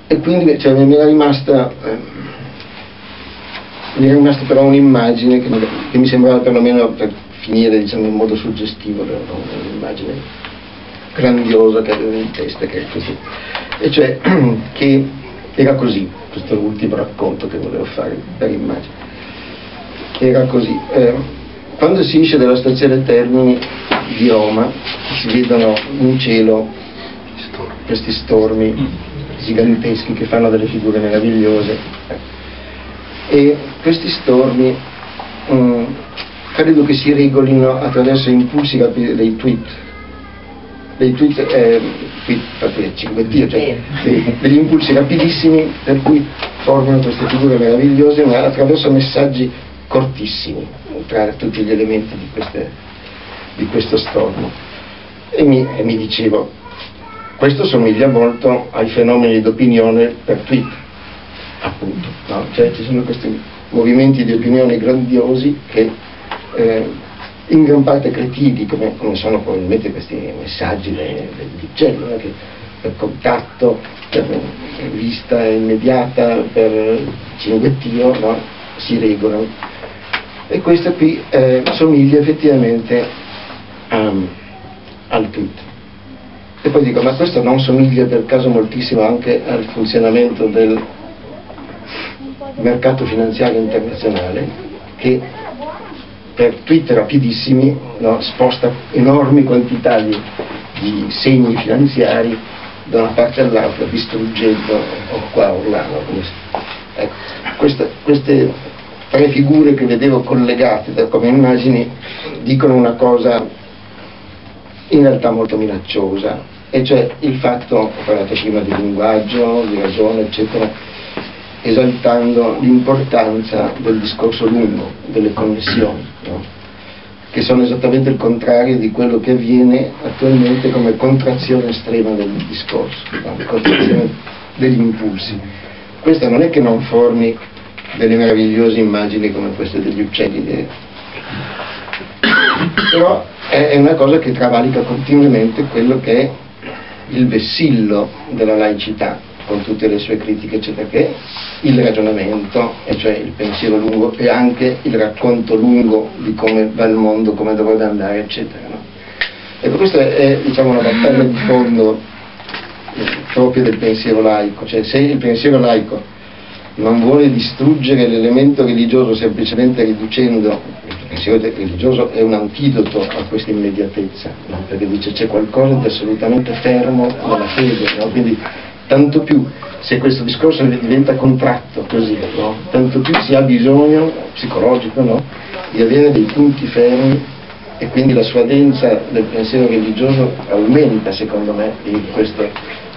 e quindi cioè, mi era rimasta eh, mi era rimasta però un'immagine che, che, mi sembrava perlomeno per finire diciamo, in modo suggestivo un'immagine grandiosa che avevo in testa che è così. E cioè che era così questo è l'ultimo racconto che volevo fare per immagine. Era così eh, quando si esce dalla stazione Termini di Roma si vedono in cielo questi stormi giganteschi che fanno delle figure meravigliose. E questi stormi um, credo che si regolino attraverso impulsi dei tweet. Dei tweet, eh, tweet proprio 5D, cioè dei, degli impulsi rapidissimi per cui formano queste figure meravigliose ma attraverso messaggi cortissimi tra tutti gli elementi di, queste, di questo stormo e mi, e mi dicevo questo somiglia molto ai fenomeni d'opinione per tweet, appunto. No? Cioè ci sono questi movimenti di opinione grandiosi che eh, in gran parte cretini, come, come, sono probabilmente questi messaggi degli uccelli, no? che per contatto, per vista immediata, per cinguettio, no? si regolano. E questo qui eh, somiglia effettivamente um, al tweet. E poi dico, ma questo non somiglia per caso moltissimo anche al funzionamento del mercato finanziario internazionale che per tweet rapidissimi no, sposta enormi quantità di, di, segni finanziari da una parte all'altra distruggendo o qua o là. No, ecco, questa, queste tre figure che vedevo collegate come immagini dicono una cosa in realtà molto minacciosa, e cioè il fatto, ho parlato prima di linguaggio, di ragione, eccetera, esaltando l'importanza del discorso lungo, delle connessioni, no? che sono esattamente il contrario di quello che avviene attualmente come contrazione estrema del discorso, no? contrazione degli impulsi. Questa non è che non formi delle meravigliose immagini come queste degli uccelli, però è una cosa che travalica continuamente quello che è il vessillo della laicità, con tutte le sue critiche, eccetera, che è il ragionamento, e cioè il pensiero lungo e anche il racconto lungo di come va il mondo, come dovrebbe andare, eccetera. No? Ecco, questa è diciamo, una battaglia di fondo eh, proprio del pensiero laico, cioè se il pensiero laico non vuole distruggere l'elemento religioso semplicemente riducendo pensiero religioso è un antidoto a questa immediatezza, no? perché dice c'è qualcosa di assolutamente fermo nella fede, no? quindi tanto più se questo discorso diventa contratto così, no? tanto più si ha bisogno, psicologico, di avere dei punti fermi e quindi la sua densa del pensiero religioso aumenta secondo me in questa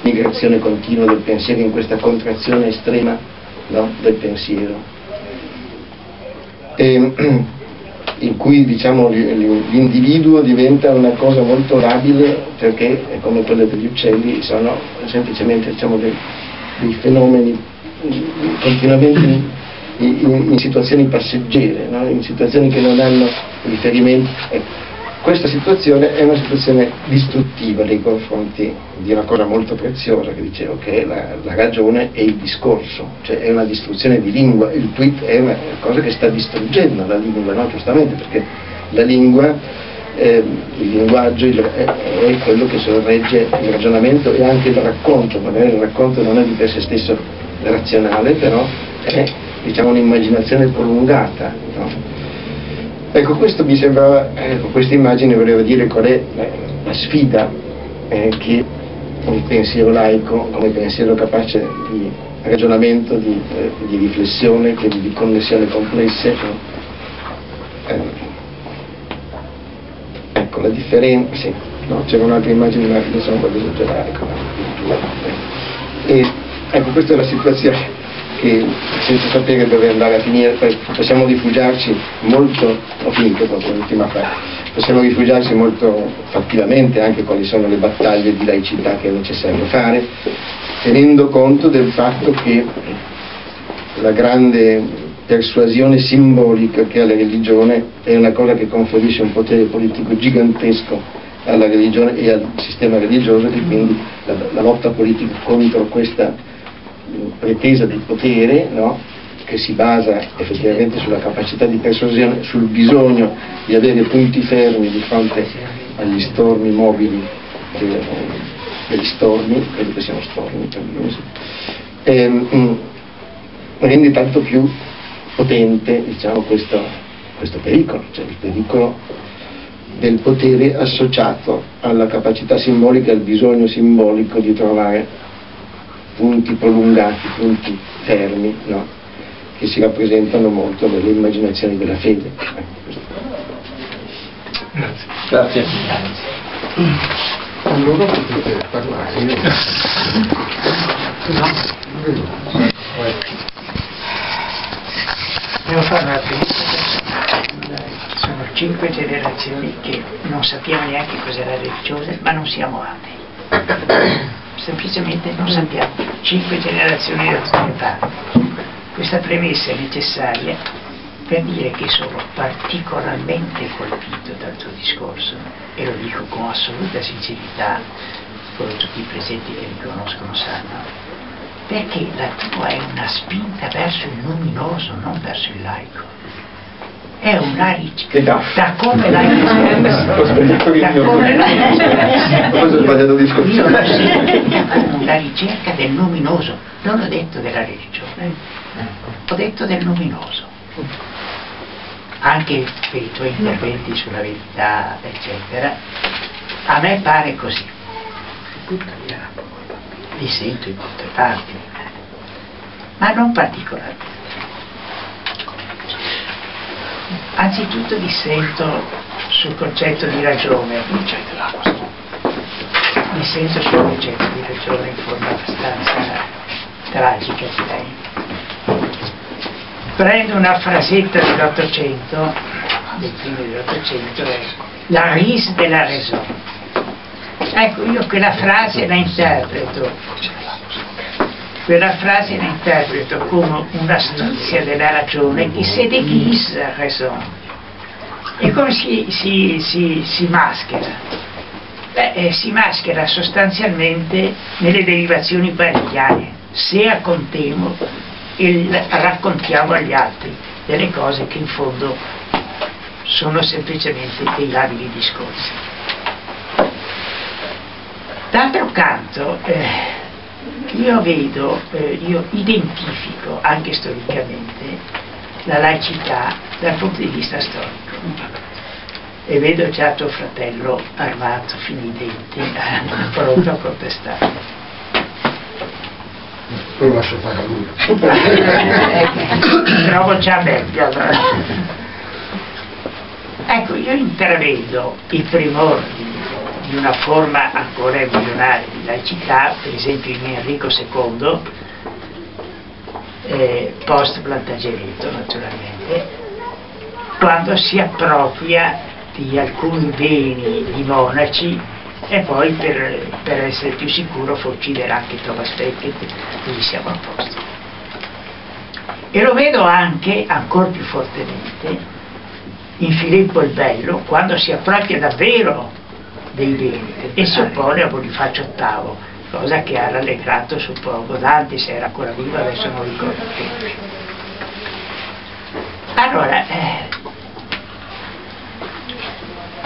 migrazione continua del pensiero, in questa contrazione estrema del pensiero. E, in cui diciamo, l'individuo diventa una cosa molto labile perché, come quelle degli uccelli, sono semplicemente diciamo, dei, dei, fenomeni continuamente in, in, in situazioni passeggere, no? in situazioni che non hanno riferimenti. Questa situazione è una situazione distruttiva nei confronti di una cosa molto preziosa che dicevo, che è la, la ragione e il discorso, cioè è una distruzione di lingua, il tweet è una cosa che sta distruggendo la lingua, no? giustamente perché la lingua, eh, il linguaggio il, è, è, quello che sorregge il ragionamento e anche il racconto, magari il racconto non è di per sé stesso razionale, però è diciamo, un'immaginazione prolungata. No? Ecco, questo mi sembrava, ecco, questa immagine voleva dire qual è la, sfida eh, che un pensiero laico, come pensiero capace di ragionamento, di, eh, di riflessione, quindi di connessione complesse. Eh, ecco, la differenza, sì, no, c'era un'altra immagine, ma adesso non voglio esagerare. Ecco. Ecco, questa è la situazione che senza sapere dove andare a finire, possiamo rifugiarci molto, ho finito proprio l'ultima frase, possiamo rifugiarci molto fattivamente anche quali sono le battaglie di laicità che è necessario fare, tenendo conto del fatto che la grande persuasione simbolica che ha la religione è una cosa che conferisce un potere politico gigantesco alla religione e al sistema religioso e quindi la, la lotta politica contro questa pretesa di potere no? che si basa effettivamente sulla capacità di persuasione, sul bisogno di avere punti fermi di fronte agli stormi mobili degli stormi, credo che siano stormi, e, ehm, rende tanto più potente diciamo, questo, questo pericolo, cioè il pericolo del potere associato alla capacità simbolica al bisogno simbolico di trovare punti prolungati, punti fermi, no? che si rappresentano molto nelle immaginazioni della fede. Grazie. Grazie. Allora potete parlare. Devo fare una Sono cinque generazioni che non sappiamo neanche cos'era religiosa, ma non siamo atei. Semplicemente non sappiamo. Cinque generazioni da parti. Questa premessa è necessaria per dire che sono particolarmente colpito dal tuo discorso e lo dico con assoluta sincerità, come tutti i presenti che mi conoscono sanno, perché la tua è una spinta verso il luminoso, non verso il laico. È una ricerca. Da come l'hai Ho sbagliato il mio Ho sbagliato discorso. La ricerca del luminoso, non ho detto della religione, ho detto del luminoso. Anche per i tuoi interventi sulla verità, eccetera, a me pare così. Li sento in tutte parti, ma non particolarmente. Anzitutto vi sento sul concetto di ragione, mi sento sul concetto di ragione in forma abbastanza tragica direi. Prendo una frasetta dell'Ottocento, dei primi dell'Ottocento, è la rise della raison. Ecco, io quella frase la interpreto, quella frase la interpreto come un'astuzia della ragione che se déguise raison. E come si, si, si, si maschera? Beh, eh, si maschera sostanzialmente nelle derivazioni paretiane, se accontiamo e raccontiamo agli altri delle cose che in fondo sono semplicemente dei labili discorsi. D'altro canto, eh, io vedo, eh, io identifico anche storicamente la laicità dal punto di vista storico. E vedo già tuo fratello armato fino ai denti, pronto a protestare. Lo lascio fare a lui. Trovo già meglio allora. Ecco, io intravedo i primordi di una forma ancora embrionale di laicità, per esempio in Enrico II, eh, post Plantageneto naturalmente, quando si appropria di alcuni beni di monaci e poi per, per essere più sicuro fa uccidere anche Thomas Becket, così siamo a posto. E lo vedo anche, ancora più fortemente, in Filippo il Bello, quando si appropria davvero dei beni e si oppone a Bonifacio VIII, cosa che ha rallegrato suppongo Dante se era ancora vivo, adesso non ricordo più. Allora, eh,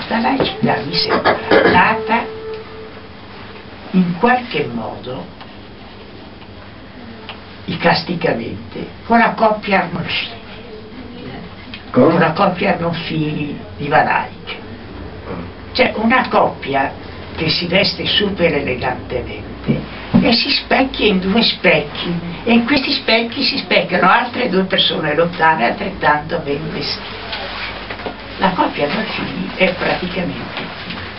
la laicità mi sembra nata in qualche modo icasticamente con la coppia Arnolfini, con la coppia Arnolfini di Valaica c'è una coppia che si veste super elegantemente e si specchia in due specchi e in questi specchi si specchiano altre due persone lontane altrettanto ben vestite. La coppia Dolfini è praticamente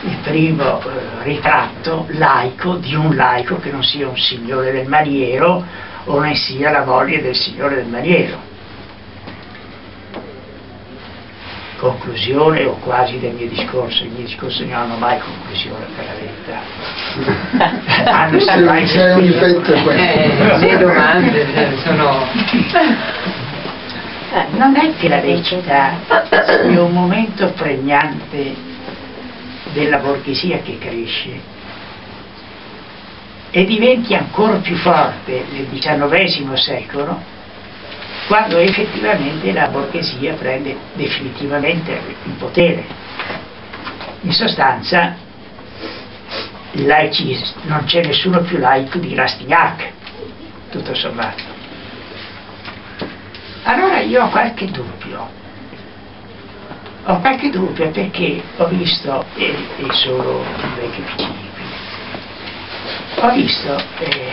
il primo eh, ritratto laico di un laico che non sia un signore del maniero o ne sia la moglie del signore del maniero. Conclusione o quasi del mio discorso, i miei discorsi non hanno mai conclusione per la verità. hanno C'è sempre c'è un difetto è questo. Eh, le domande cioè, sono... Eh, non è che la recita sia un momento pregnante della borghesia che cresce e diventi ancora più forte nel XIX secolo quando effettivamente la borghesia prende definitivamente il potere. In sostanza non c'è nessuno più laico di Rastignac, tutto sommato. Allora io ho qualche dubbio, ho qualche dubbio perché ho visto, e, e sono vecchi vicini qui, ho visto, eh,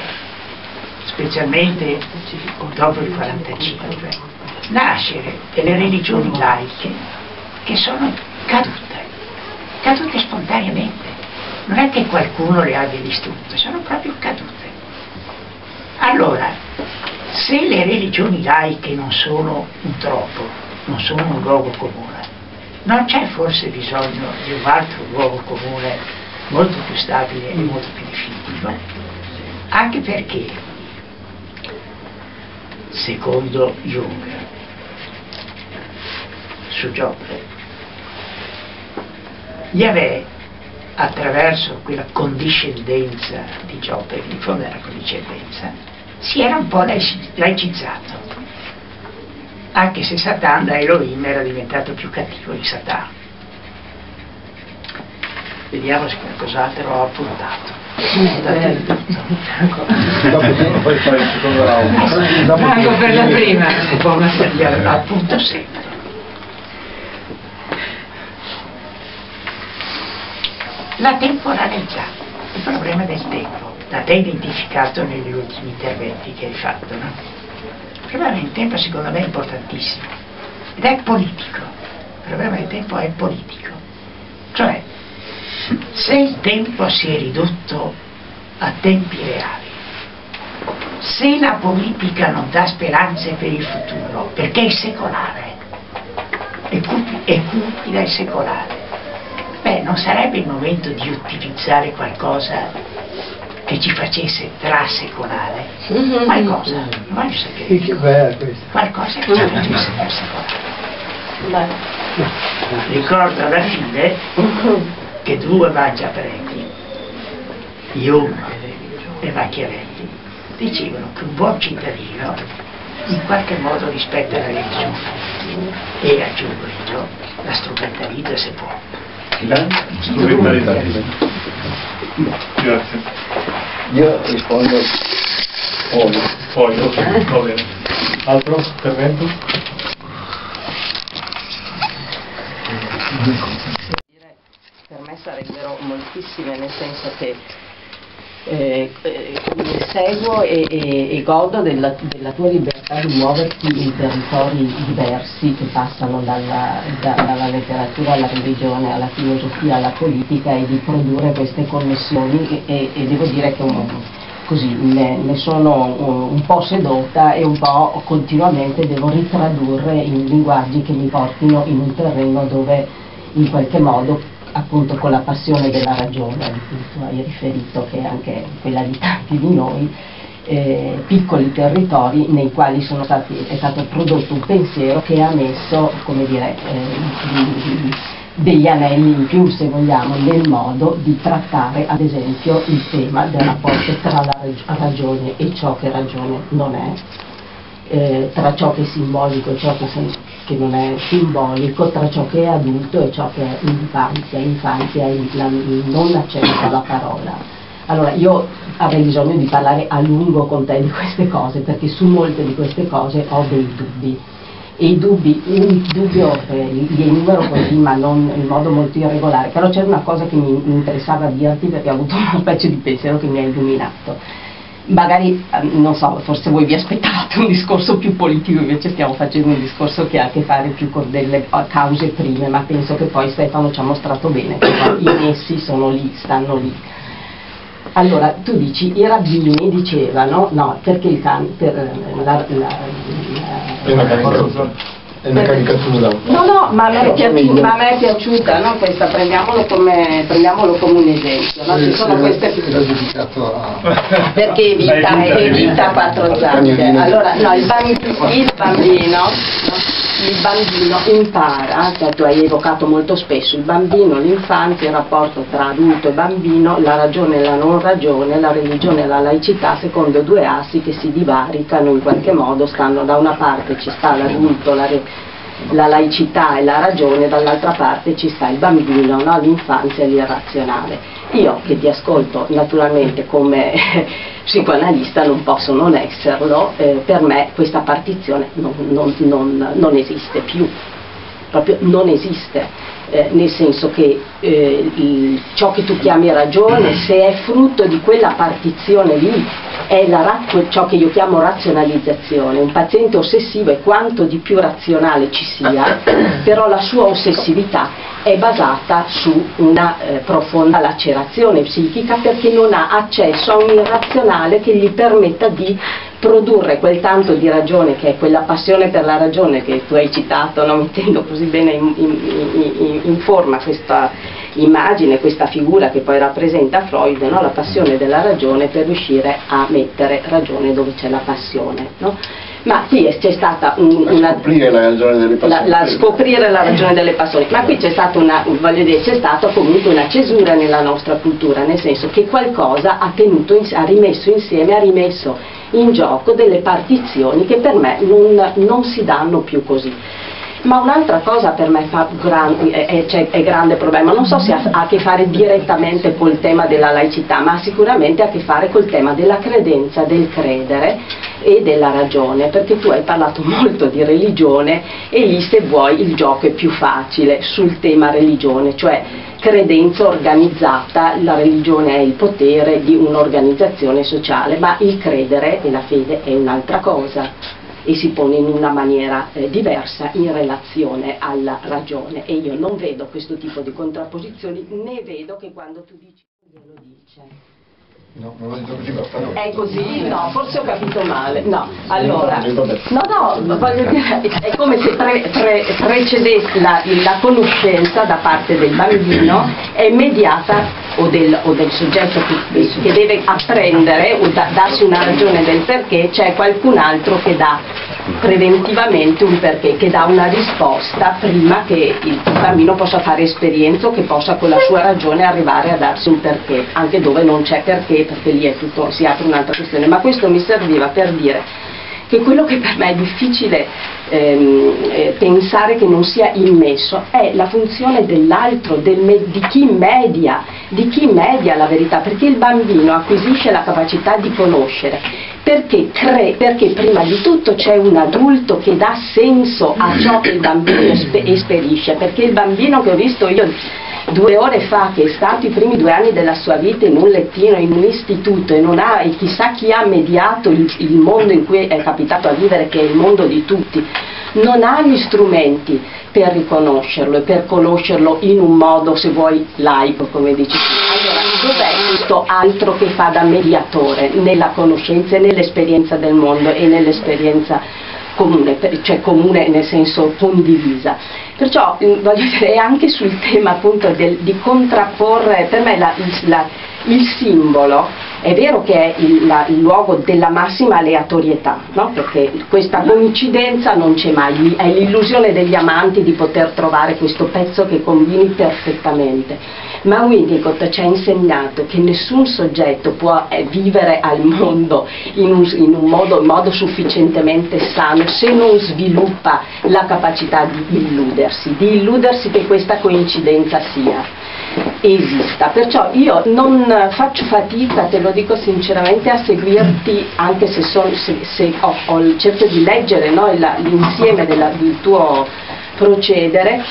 specialmente dopo il 45, nascere delle religioni laiche che sono cadute, cadute spontaneamente, non è che qualcuno le abbia distrutte, sono proprio cadute. Allora, se le religioni laiche non sono un troppo, non sono un luogo comune, non c'è forse bisogno di un altro luogo comune molto più stabile e molto più definitivo? Anche perché, secondo Jung, su Giobbe, Yahweh attraverso quella condiscendenza di Giobbe, che in fondo era condiscendenza, si era un po' laici- laicizzato, anche se Satan da Elohim era diventato più cattivo di Satan. Vediamo se qualcos'altro ho appuntato. Appuntate tutto. Poi fare il secondo round. Franco per la prima. Io appunto sempre. La temporalità, il problema del tempo, da te identificato negli ultimi interventi che hai fatto, no? Il problema del tempo secondo me è importantissimo ed è politico. Il problema del tempo è politico. Cioè, se il tempo si è ridotto a tempi reali, se la politica non dà speranze per il futuro, perché è secolare, è cupi- è cupida e secolare, beh, non sarebbe il momento di utilizzare qualcosa che ci facesse trasecolare? Qualcosa, non sapere, qualcosa che ci facesse trasecolare. Ricordo alla fine che due mangiapreti, Jung e Machiavelli, dicevano che un buon cittadino in qualche modo rispetta la religione e aggiungo io, la strumentalizza se può. Strumentalizzazione. Grazie. Io rispondo poi. Poi, ok, va bene. Altro intervento? Per me sarebbero moltissime, nel senso che eh, eh, seguo e, e- e godo della, della tua libertà di muoverti in territori diversi che passano dalla, da- dalla letteratura alla religione, alla filosofia, alla politica e di produrre queste connessioni. E, e devo dire che un- così ne, ne sono un, un po' sedotta e un po' continuamente devo ritradurre in linguaggi che mi portino in un terreno dove in qualche modo appunto con la passione della ragione tu hai riferito che è anche quella di tanti di noi eh, piccoli territori nei quali stati, è stato prodotto un pensiero che ha messo dire eh, degli anelli in più se vogliamo nel modo di trattare ad esempio il tema del rapporto tra la rag- ragione e ciò che ragione non è. Eh, tra ciò che è simbolico e ciò che, se- che non è simbolico, tra ciò che è adulto e ciò che è infanzia, infanzia il- la- il non accesso alla parola. Allora io avrei bisogno di parlare a lungo con te di queste cose, perché su molte di queste cose ho dei dubbi. E i dubbi, un dubbio eh, li enumero così, ma non in modo molto irregolare. Però c'era una cosa che mi interessava dirti perché ho avuto una specie di pensiero che mi ha illuminato magari, eh, non so, forse voi vi aspettavate un discorso più politico, invece stiamo facendo un discorso che ha a che fare più con delle eh, cause prime, ma penso che poi Stefano ci ha mostrato bene i messi sono lì, stanno lì. Allora, tu dici, i rabbini dicevano, no, perché il can, per eh, la, la, una caricatura. È una caricatura. No, no, ma a me è, piaciuta, meglio. ma a me è piaciuta, no, questa, prendiamolo come, prendiamolo come un esempio, no? Ci sono queste perché evita, evita quattro zampe. Allora, no, il bambino, il bambino, no? il bambino impara, cioè tu hai evocato molto spesso il bambino, l'infanzia, il rapporto tra adulto e bambino, la ragione e la non ragione, la religione e la laicità, secondo due assi che si divaricano in qualche modo, stanno da una parte ci sta l'adulto, la, re- la laicità e la ragione, dall'altra parte ci sta il bambino, no? l'infanzia e l'irrazionale. Io che ti ascolto naturalmente come psicoanalista non posso non esserlo, eh, per me questa partizione non, non- non- non esiste più, proprio non esiste. Eh, nel senso che eh, il- ciò che tu chiami ragione, se è frutto di quella partizione lì, è la ciò che io chiamo razionalizzazione. Un paziente ossessivo è quanto di più razionale ci sia, però la sua ossessività è basata su una eh, profonda lacerazione psichica perché non ha accesso a un irrazionale che gli permetta di produrre quel tanto di ragione che è quella passione per la ragione che tu hai citato, no? mettendo così bene in, in- in- in forma questa immagine, questa figura che poi rappresenta Freud, no? la passione della ragione per riuscire a mettere ragione dove c'è la passione. no? Ma qui c'è stata un- una, Scoprire la ragione delle la, passioni. la scoprire la ragione delle passioni, ma qui c'è stata una, voglio dire, c'è stata comunque una cesura nella nostra cultura, nel senso che qualcosa ha, tenuto ha rimesso insieme, ha rimesso in gioco delle partizioni che per me non, non si danno più così. Ma un'altra cosa per me gran- è, è- cioè, è grande problema, non so se ha a che fare direttamente col tema della laicità, ma sicuramente ha a che fare col tema della credenza, del credere e della ragione, perché tu hai parlato molto di religione e lì se vuoi il gioco è più facile sul tema religione, cioè credenza organizzata, la religione è il potere di un'organizzazione sociale, ma il credere e la fede è un'altra cosa e si pone in una maniera eh, diversa in relazione alla ragione e io non vedo questo tipo di contrapposizioni né vedo che quando tu dici glielo dice. No, non l'ho detto così. È così? No, forse ho capito male. No, allora, no, no, voglio dire, è come se pre- pre- precedesse la, la conoscenza da parte del bambino è mediata o del, o del soggetto che, che deve apprendere o da- darsi una ragione del perché, c'è qualcun altro che dà preventivamente un perché, che dà una risposta prima che il bambino possa fare esperienza o che possa con la sua ragione arrivare a darsi un perché, anche dove non c'è perché, perché lì è tutto, si apre un'altra questione. Ma questo mi serviva per dire che quello che per me è difficile ehm, eh, pensare che non sia immesso è la funzione dell'altro, del di chi media, di chi media la verità, perché il bambino acquisisce la capacità di conoscere, perché, perché prima di tutto c'è un adulto che dà senso a ciò che il bambino espe- esperisce, perché il bambino che ho visto io due ore fa che è stato i primi due anni della sua vita in un lettino, in un istituto e non ha, e chissà chi ha mediato il, il mondo in cui è capitato a vivere, che è il mondo di tutti, non ha gli strumenti per riconoscerlo e per conoscerlo in un modo, se vuoi, laico, come dici tu. Allora, dov'è questo altro che fa da mediatore nella conoscenza e nell'esperienza del mondo e nell'esperienza comune, cioè comune nel senso condivisa. Perciò mm, voglio dire, anche sul tema appunto del- di contrapporre, per me la- la- il simbolo è vero che è il, la- il luogo della massima aleatorietà, no? perché questa coincidenza non c'è mai, è l'illusione degli amanti di poter trovare questo pezzo che combini perfettamente. Ma Winnicott ci ha insegnato che nessun soggetto può eh, vivere al mondo in un, in un modo, modo sufficientemente sano se non sviluppa la capacità di illudersi, di illudersi che questa coincidenza sia esista. Perciò io non faccio fatica, te lo dico sinceramente, a seguirti anche se, son- se- se ho- ho- cerco di leggere no, l'insieme del tuo procedere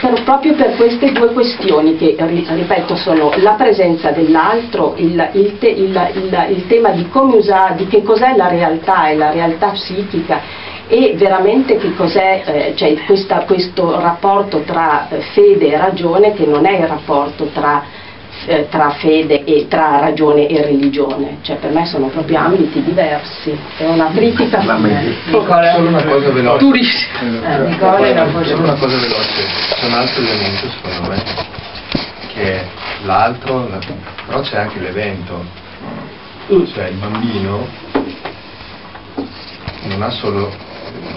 per- proprio per queste due questioni che, ri- ripeto, sono la presenza dell'altro, il, il te- il- il- tema di come usare, di che cos'è la realtà e la realtà psichica e veramente che cos'è eh, cioè questo rapporto tra eh, fede e ragione che non è il rapporto tra eh, tra fede e tra ragione e religione, cioè per me sono proprio ambiti diversi, è una critica Nicola, Solo una cosa veloce. durissima. Eh, Nicola e dopo Solo una cosa veloce, c'è un altro elemento secondo me, che è l'altro, la- però c'è anche l'evento, cioè il bambino non ha solo,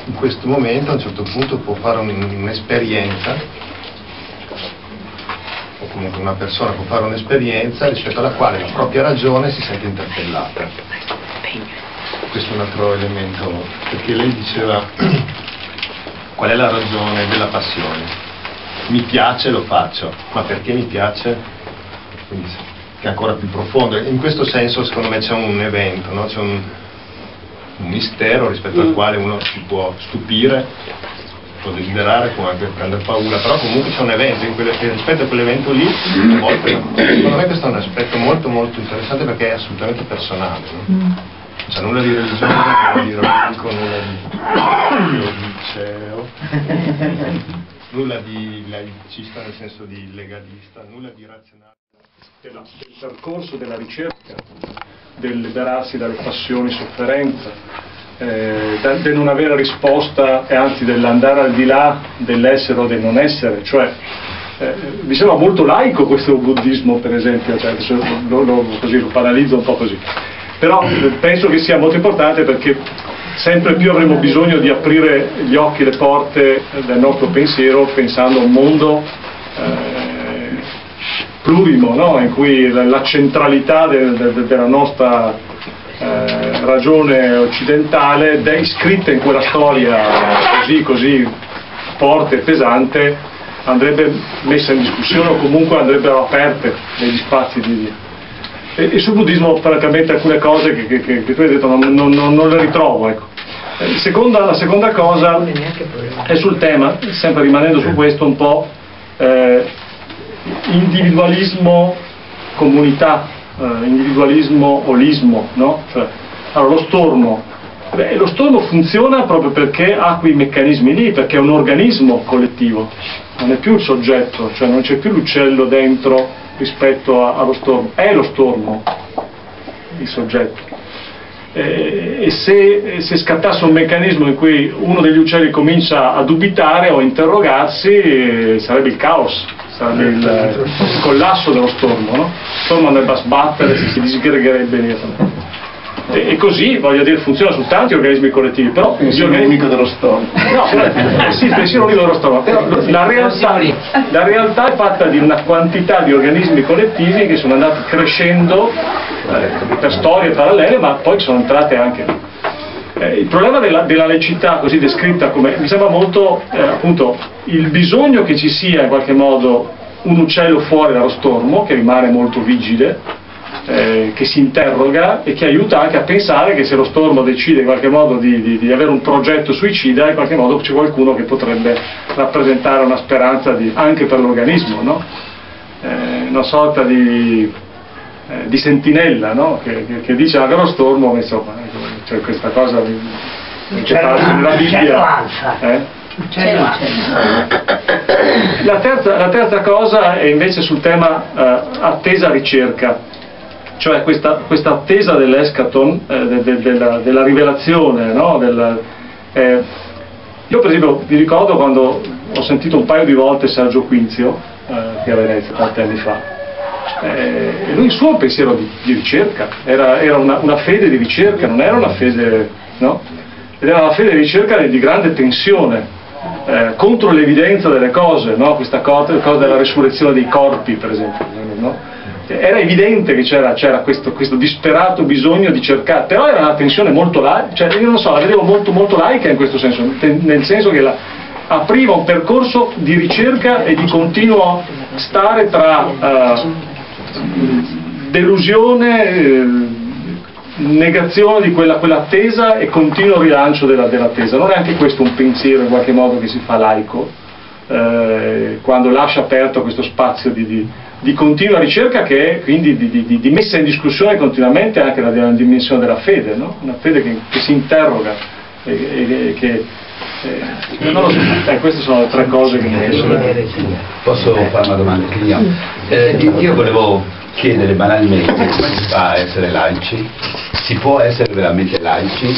in questo momento a un certo punto può fare un- un'esperienza, o comunque una persona può fare un'esperienza rispetto alla quale la propria ragione si sente interpellata. Questo è un altro elemento, perché lei diceva qual è la ragione della passione? Mi piace, lo faccio, ma perché mi piace? Quindi, che è ancora più profondo. In questo senso secondo me c'è un evento, no? c'è un, un mistero rispetto al Mm. quale uno si può stupire, può desiderare, può anche prendere paura, però comunque c'è un evento, in quelle- che rispetto a quell'evento lì, a volte, secondo me questo è un aspetto molto molto interessante perché è assolutamente personale. no? Non c'è nulla di religione, nulla di erotico, nulla di liceo, nulla di laicista nel senso di legalista, nulla di razionale. della- del percorso della ricerca, del liberarsi dalle passioni, sofferenza, eh, del non avere risposta e anzi dell'andare al di là dell'essere o del non essere, cioè eh, mi sembra molto laico questo buddismo per esempio, cioè, lo, lo- così, lo paralizzo un po' così, però eh, penso che sia molto importante perché sempre più avremo bisogno di aprire gli occhi le porte del nostro pensiero pensando a un mondo eh, plurimo, no? in cui la, la centralità de- de- della nostra eh, ragione occidentale è iscritta in quella storia così, così forte e pesante andrebbe messa in discussione o comunque andrebbero aperte degli spazi di... E, e sul buddismo francamente alcune cose che, che- che- che tu hai detto non, non- non- non le ritrovo. Ecco. Eh, seconda- la seconda cosa è sul tema, sempre rimanendo su questo un po' eh, individualismo, comunità, eh, individualismo, olismo, no? Cioè, allora, lo stormo, beh, lo stormo funziona proprio perché ha quei meccanismi lì, perché è un organismo collettivo, non è più il soggetto, cioè non c'è più l'uccello dentro rispetto a- allo stormo, è lo stormo il soggetto. E se, se scattasse un meccanismo in cui uno degli uccelli comincia a dubitare o a interrogarsi, eh, sarebbe il caos, sarebbe il, il collasso dello stormo, no? il stormo andrebbe a sbattere, si, disgregherebbe immediatamente. E, e così, voglio dire, funziona su tanti organismi collettivi, però gli Pensiero organismi- unico dello stormo. No, però- sì, il pensiero unico dello stormo, però la realtà, la realtà è fatta di una quantità di organismi collettivi che sono andati crescendo eh, per storie parallele, ma poi sono entrate anche. Eh, il problema della, della laicità, così descritta come mi sembra molto eh, appunto il bisogno che ci sia in qualche modo un uccello fuori dallo stormo, che rimane molto vigile, eh, che si interroga e che aiuta anche a pensare che se lo stormo decide in qualche modo di, di- di avere un progetto suicida, in qualche modo c'è qualcuno che potrebbe rappresentare una speranza di- anche per l'organismo, no? Eh, una sorta di, eh, di sentinella no? che, che- che dice anche lo stormo, ma insomma, c'è questa cosa di, che parla nella Bibbia. eh? La terza, la terza cosa è invece sul tema eh, attesa-ricerca, cioè questa, questa attesa dell'escaton, eh, de- de- della, della rivelazione. no? Del, eh, io per esempio mi ricordo quando ho sentito un paio di volte Sergio Quinzio, eh, qui a Venezia tanti anni fa, eh, lui il suo pensiero di, di ricerca, era, era una, una fede di ricerca, non era una fede, no? Ed era una fede di ricerca di grande tensione, eh, contro l'evidenza delle cose, no? questa cosa, della resurrezione dei corpi per esempio. no? Era evidente che c'era, questo, questo disperato bisogno di cercare, però era una tensione molto laica, cioè io non so, la vedevo molto, molto laica in questo senso, nel senso che la, apriva un percorso di ricerca e di continuo stare tra eh, delusione, eh, negazione di quella, quell'attesa e continuo rilancio della, dell'attesa. Non è anche questo un pensiero in qualche modo che si fa laico, eh, quando lascia aperto questo spazio di, di- di continua ricerca che è quindi di, di- messa in discussione continuamente anche la, della dimensione della fede, no? una fede che, che si interroga e- e che... eh, non lo so, eh, queste sono le tre cose che mi piacciono. Posso fare una domanda? Eh, io volevo chiedere banalmente come si fa a essere laici? Si può essere veramente laici?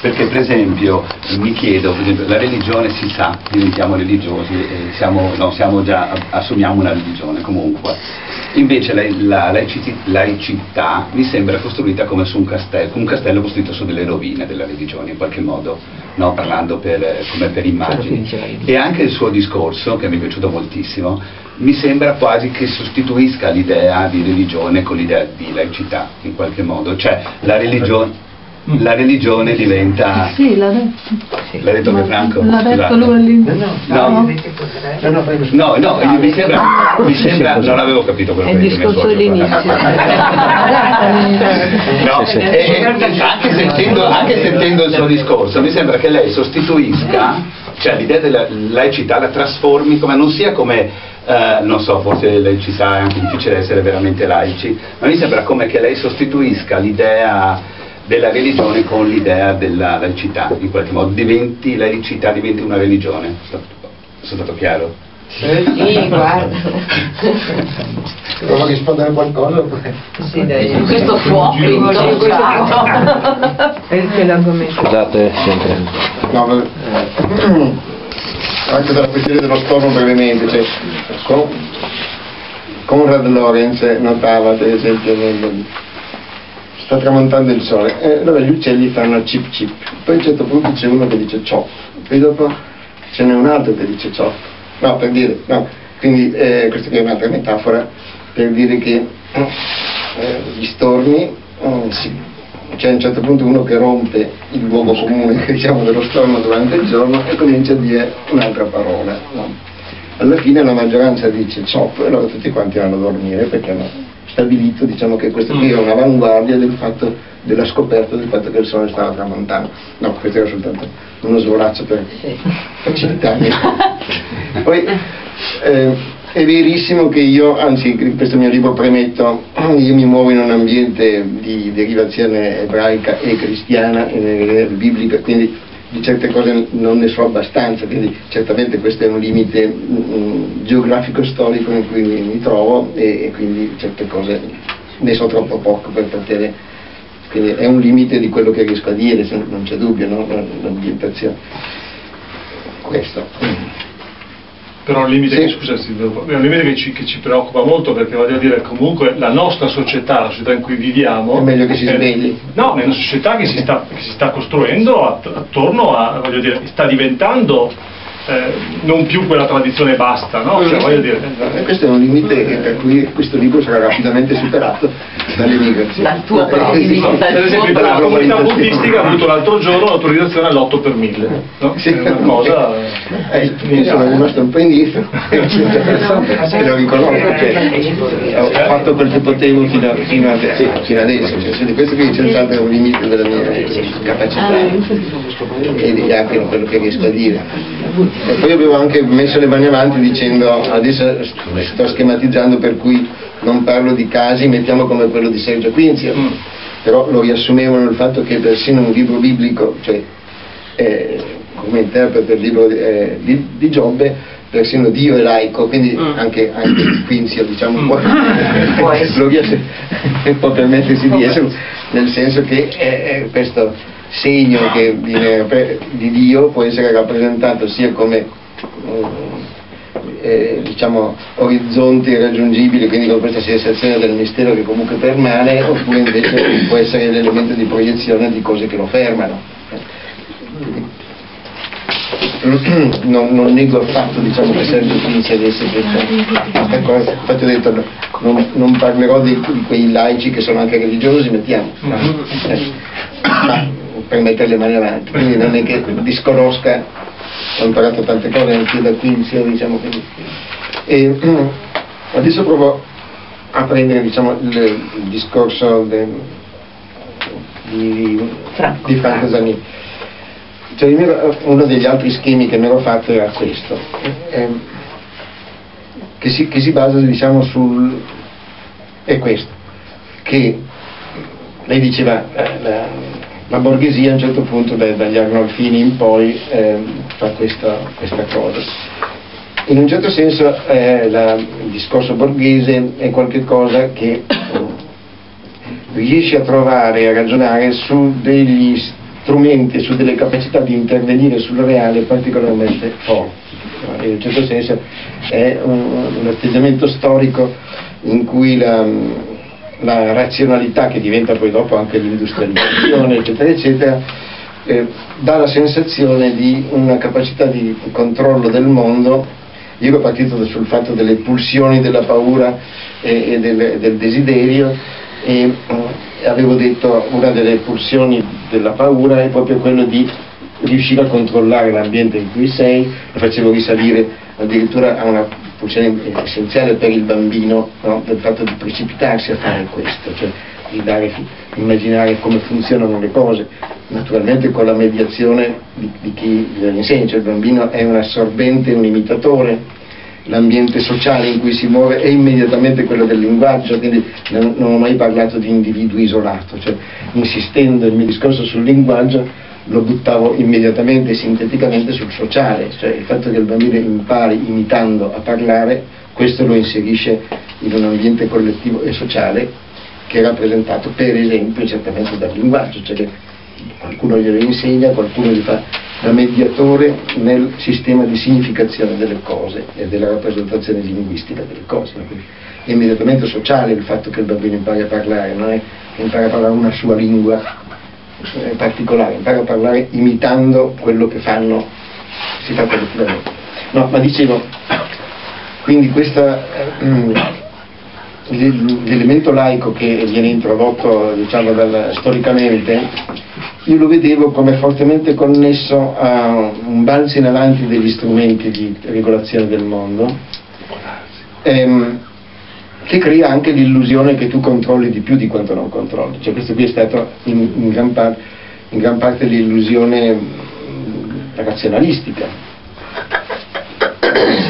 Perché per esempio mi chiedo, esempio, la religione si sa, diventiamo religiosi, e siamo, no, siamo già, assumiamo una religione comunque. Invece la, la laiciti- laicità mi sembra costruita come su un castello, un castello costruito su delle rovine della religione in qualche modo, no? parlando per, come per immagini. E anche il suo discorso, che mi è piaciuto moltissimo, mi sembra quasi che sostituisca l'idea di religione con l'idea di laicità in qualche modo, cioè la religione, la religione diventa... Sì, l'ha detto. L'ha detto anche Franco? L'ha detto lui lì. No, no, no, mi sembra, mi sembra, non avevo capito quello È il che discorso dell'inizio. No, e- e anche, sentendo, anche sentendo il suo discorso mi sembra che lei sostituisca, cioè l'idea della laicità la trasformi come non sia come, eh, non so, forse laicità è anche difficile essere veramente laici, ma mi sembra come che lei sostituisca l'idea della religione con l'idea della laicità, in qualche modo diventi, la laicità diventi una religione. Sono stato chiaro? Sì, guarda. Prova a rispondere a qualcosa. Sì, dai. Questo suo primo Questo è l'argomento. Scusate, sempre. No, eh, anche dalla questione dello stormo brevemente, cioè, con, Conrad Lorenz notava ad esempio nel, sta tramontando il sole, e allora gli uccelli fanno cip cip, poi a un certo punto c'è uno che dice ciò, poi dopo ce n'è un altro che dice ciò, no per dire, no, quindi eh, questa è un'altra metafora per dire che eh, gli stormi, eh, sì, c'è a un certo punto uno che rompe il luogo comune diciamo, dello stormo durante il giorno e comincia a dire un'altra parola. no? Alla fine la maggioranza dice ciò e allora tutti quanti vanno a dormire perché hanno stabilito diciamo, che questo qui era un'avanguardia del fatto, della scoperta del fatto che il sole stava tramontando. No, questo era soltanto uno svolaccio per facilitarmi. Poi eh, è verissimo che io, anzi in questo mio libro premetto, io mi muovo in un ambiente di derivazione ebraica e cristiana e biblica, quindi di certe cose non ne so abbastanza, quindi certamente questo è un limite mm, geografico-storico in cui mi, mi trovo e, e quindi certe cose ne so troppo poco per poter quindi è un limite di quello che riesco a dire, non c'è dubbio, no? l'ambientazione. Questo. Però è un limite, Sì. che, scusa, sì, devo- è un limite che, ci, che ci preoccupa molto perché voglio dire comunque la nostra società, la società in cui viviamo È meglio che si svegli. no, è una società che si sta, che si sta costruendo att- attorno a, voglio dire, sta diventando eh, non più quella tradizione basta, no? Cioè, voglio dire, E questo è un limite che- per cui questo libro sarà rapidamente superato dall'immigrazione. Dal tuo Eh, dal per esempio la comunità buddistica ha avuto l'altro giorno l'autorizzazione all'8 per 1000, no? Sì. È una cosa... Eh, io sono rimasto un po' indietro. E lo riconosco cioè, ho fatto quel che potevo fino, a- fino, a- sì, fino adesso. Cioè, questo qui è senz'altro un limite della mia capacità. E di anche quello che riesco a dire e poi avevo anche messo le mani avanti dicendo adesso sto schematizzando per cui non parlo di casi mettiamo come quello di Sergio Quinzio però lo riassumevo nel fatto che persino un libro biblico cioè eh, come interpreta il libro eh, di, di Giobbe, persino Dio è laico, quindi anche, anche Quinzio diciamo Può essere. lo riesce- può permettersi di essere, nel senso che eh, eh, questo segno che viene di Dio può essere rappresentato sia come mm, eh, diciamo orizzonte irraggiungibile, quindi con questa sensazione del mistero che comunque permane, oppure invece può essere l'elemento di proiezione di cose che lo fermano. Non, non nego affatto diciamo, che Sergio Pinzi avesse questa, questa cosa, infatti ho detto non, non parlerò di, quei laici che sono anche religiosi, mettiamo, eh, ma per mettere le mani avanti, quindi non è che disconosca, ho imparato tante cose anche da Quinzio, diciamo così. E, adesso provo a prendere diciamo, il, il discorso del- di, Franco. di Franco Zanini. Cioè, uno degli altri schemi che mi ero fatto era questo, ehm, che, si, che si basa diciamo sul... è questo, che lei diceva la, la borghesia a un certo punto da- dagli Arnolfini in poi ehm, fa questa, questa cosa. in un certo senso eh, la, il discorso borghese è qualcosa che eh, riesce a trovare a ragionare su degli strumenti, su delle capacità di intervenire sul reale particolarmente forti. In un certo senso è un, un atteggiamento storico in cui la, la, razionalità, che diventa poi dopo anche l'industrializzazione, eccetera, eccetera, eh, dà la sensazione di una capacità di controllo del mondo. Io ero partito sul fatto delle pulsioni della paura e, e del, del desiderio e eh, avevo detto una delle pulsioni della paura è proprio quello di riuscire a controllare l'ambiente in cui sei, lo facevo risalire addirittura a una pulsione essenziale per il bambino no? del fatto di precipitarsi a fare questo, cioè di dare, immaginare come funzionano le cose, naturalmente con la mediazione di, di chi glielo insegna, cioè il bambino è un assorbente, un imitatore, l'ambiente sociale in cui si muove è immediatamente quello del linguaggio, quindi non, non ho mai parlato di individuo isolato, cioè insistendo il mio discorso sul linguaggio lo buttavo immediatamente e sinteticamente sul sociale, cioè il fatto che il bambino impari imitando a parlare, questo lo inserisce in un ambiente collettivo e sociale che è rappresentato per esempio certamente dal linguaggio, cioè che qualcuno glielo insegna, qualcuno gli fa da mediatore nel sistema di significazione delle cose e della rappresentazione linguistica delle cose. Quindi è immediatamente sociale il fatto che il bambino impari a parlare, non è che impara a parlare una sua lingua particolare, impara a parlare imitando quello che fanno, si fa collettivamente. No, ma dicevo, quindi questa, eh, l'elemento laico che viene introdotto diciamo, dal, storicamente io lo vedevo come fortemente connesso a un balzo in avanti degli strumenti di regolazione del mondo, ehm, che crea anche l'illusione che tu controlli di più di quanto non controlli. Cioè questo qui è stato in, in, gran, par- in gran, parte l'illusione razionalistica.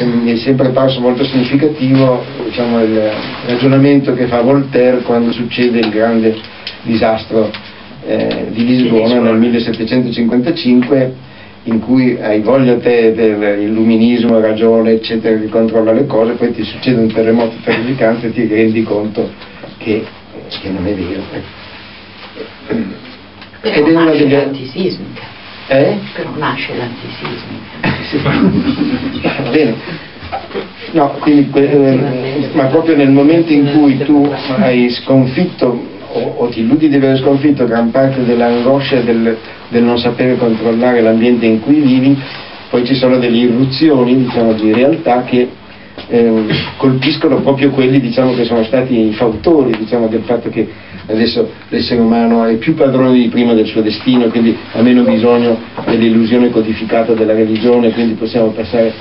Mi è sempre parso molto significativo diciamo, il ragionamento che fa Voltaire quando succede il grande disastro eh, di Lisbona nel 1755 in cui hai voglia te dell'illuminismo, ragione, eccetera, di controllare le cose, poi ti succede un terremoto terrificante e ti rendi conto che, che non è vero. Però Ed è una delle... l'antisismica. Eh? Però nasce l'antisismica. Va bene. No, quindi, eh, ma proprio nel momento in cui tu hai sconfitto o, o, ti illudi di aver sconfitto gran parte dell'angoscia del, del, non sapere controllare l'ambiente in cui vivi, poi ci sono delle irruzioni diciamo, di realtà che eh, colpiscono proprio quelli diciamo, che sono stati i fautori diciamo, del fatto che adesso l'essere umano è più padrone di prima del suo destino, quindi ha meno bisogno dell'illusione codificata della religione, quindi possiamo passare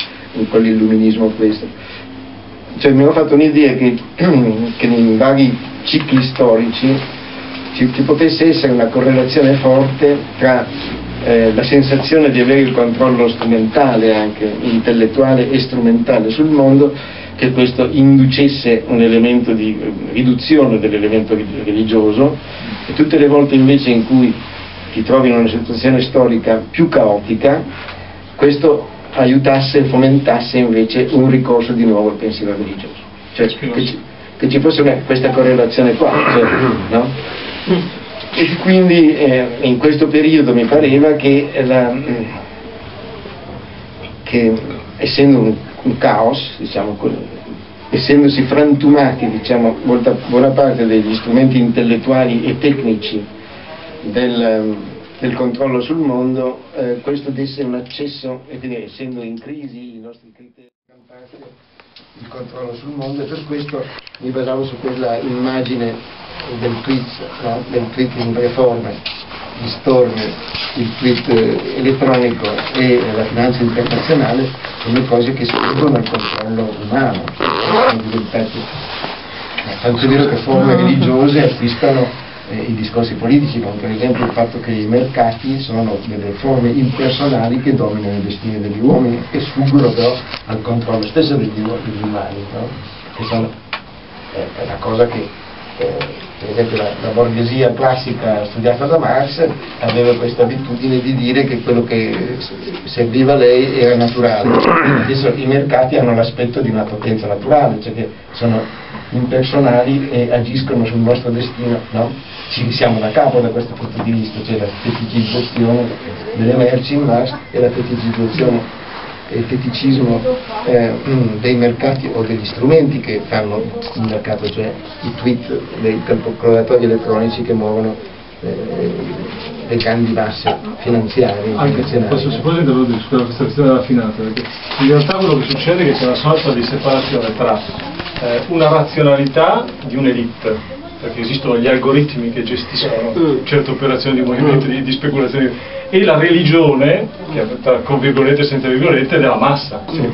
con l'illuminismo a questo. Cioè, mi ho fatto un'idea che, che in vari cicli storici ci, ci, potesse essere una correlazione forte tra eh, la sensazione di avere il controllo strumentale, anche intellettuale e strumentale sul mondo, che questo inducesse un elemento di riduzione dell'elemento religioso e tutte le volte invece in cui ti trovi in una situazione storica più caotica, questo aiutasse e fomentasse invece un ricorso di nuovo al pensiero religioso. Cioè, che, ci, fosse questa correlazione qua, cioè, no? E quindi eh, in questo periodo mi pareva che, la, che essendo un, un caos, diciamo, essendosi frantumati diciamo, molta, buona parte degli strumenti intellettuali e tecnici del, del controllo sul mondo, eh, questo desse un accesso, e quindi essendo in crisi i nostri criteri il controllo sul mondo e per questo mi basavo su quella immagine del tweet, no? del tweet in tre forme, gli stormi, il tweet eh, elettronico e la finanza internazionale come cose che sfuggono al controllo umano, sono diventati tanto è vero che forme religiose acquistano eh, i discorsi politici, come per esempio il fatto che i mercati sono delle forme impersonali che dominano i destini degli uomini e sfuggono però al controllo stesso degli, degli umani, no? che sono, eh, è una cosa che eh, per esempio la, la, borghesia classica studiata da Marx aveva questa abitudine di dire che quello che serviva a lei era naturale. Adesso i mercati hanno l'aspetto di una potenza naturale, cioè che sono impersonali e agiscono sul nostro destino, no? Ci siamo da capo da questo punto di vista, cioè la feticizzazione delle merci in Marx e la feticizzazione e il feticismo eh, dei mercati o degli strumenti che fanno il mercato, cioè i tweet dei calcolatori elettronici che muovono eh, le grandi masse finanziarie. Anche se posso, se posso interrompere su questa questione della finanza, perché in realtà quello che succede è che c'è una sorta di separazione tra eh, una razionalità di un'elite perché esistono gli algoritmi che gestiscono mm. certe operazioni di movimento, di, di speculazioni, e la religione, che tra, con virgolette e senza virgolette, della massa. Sì.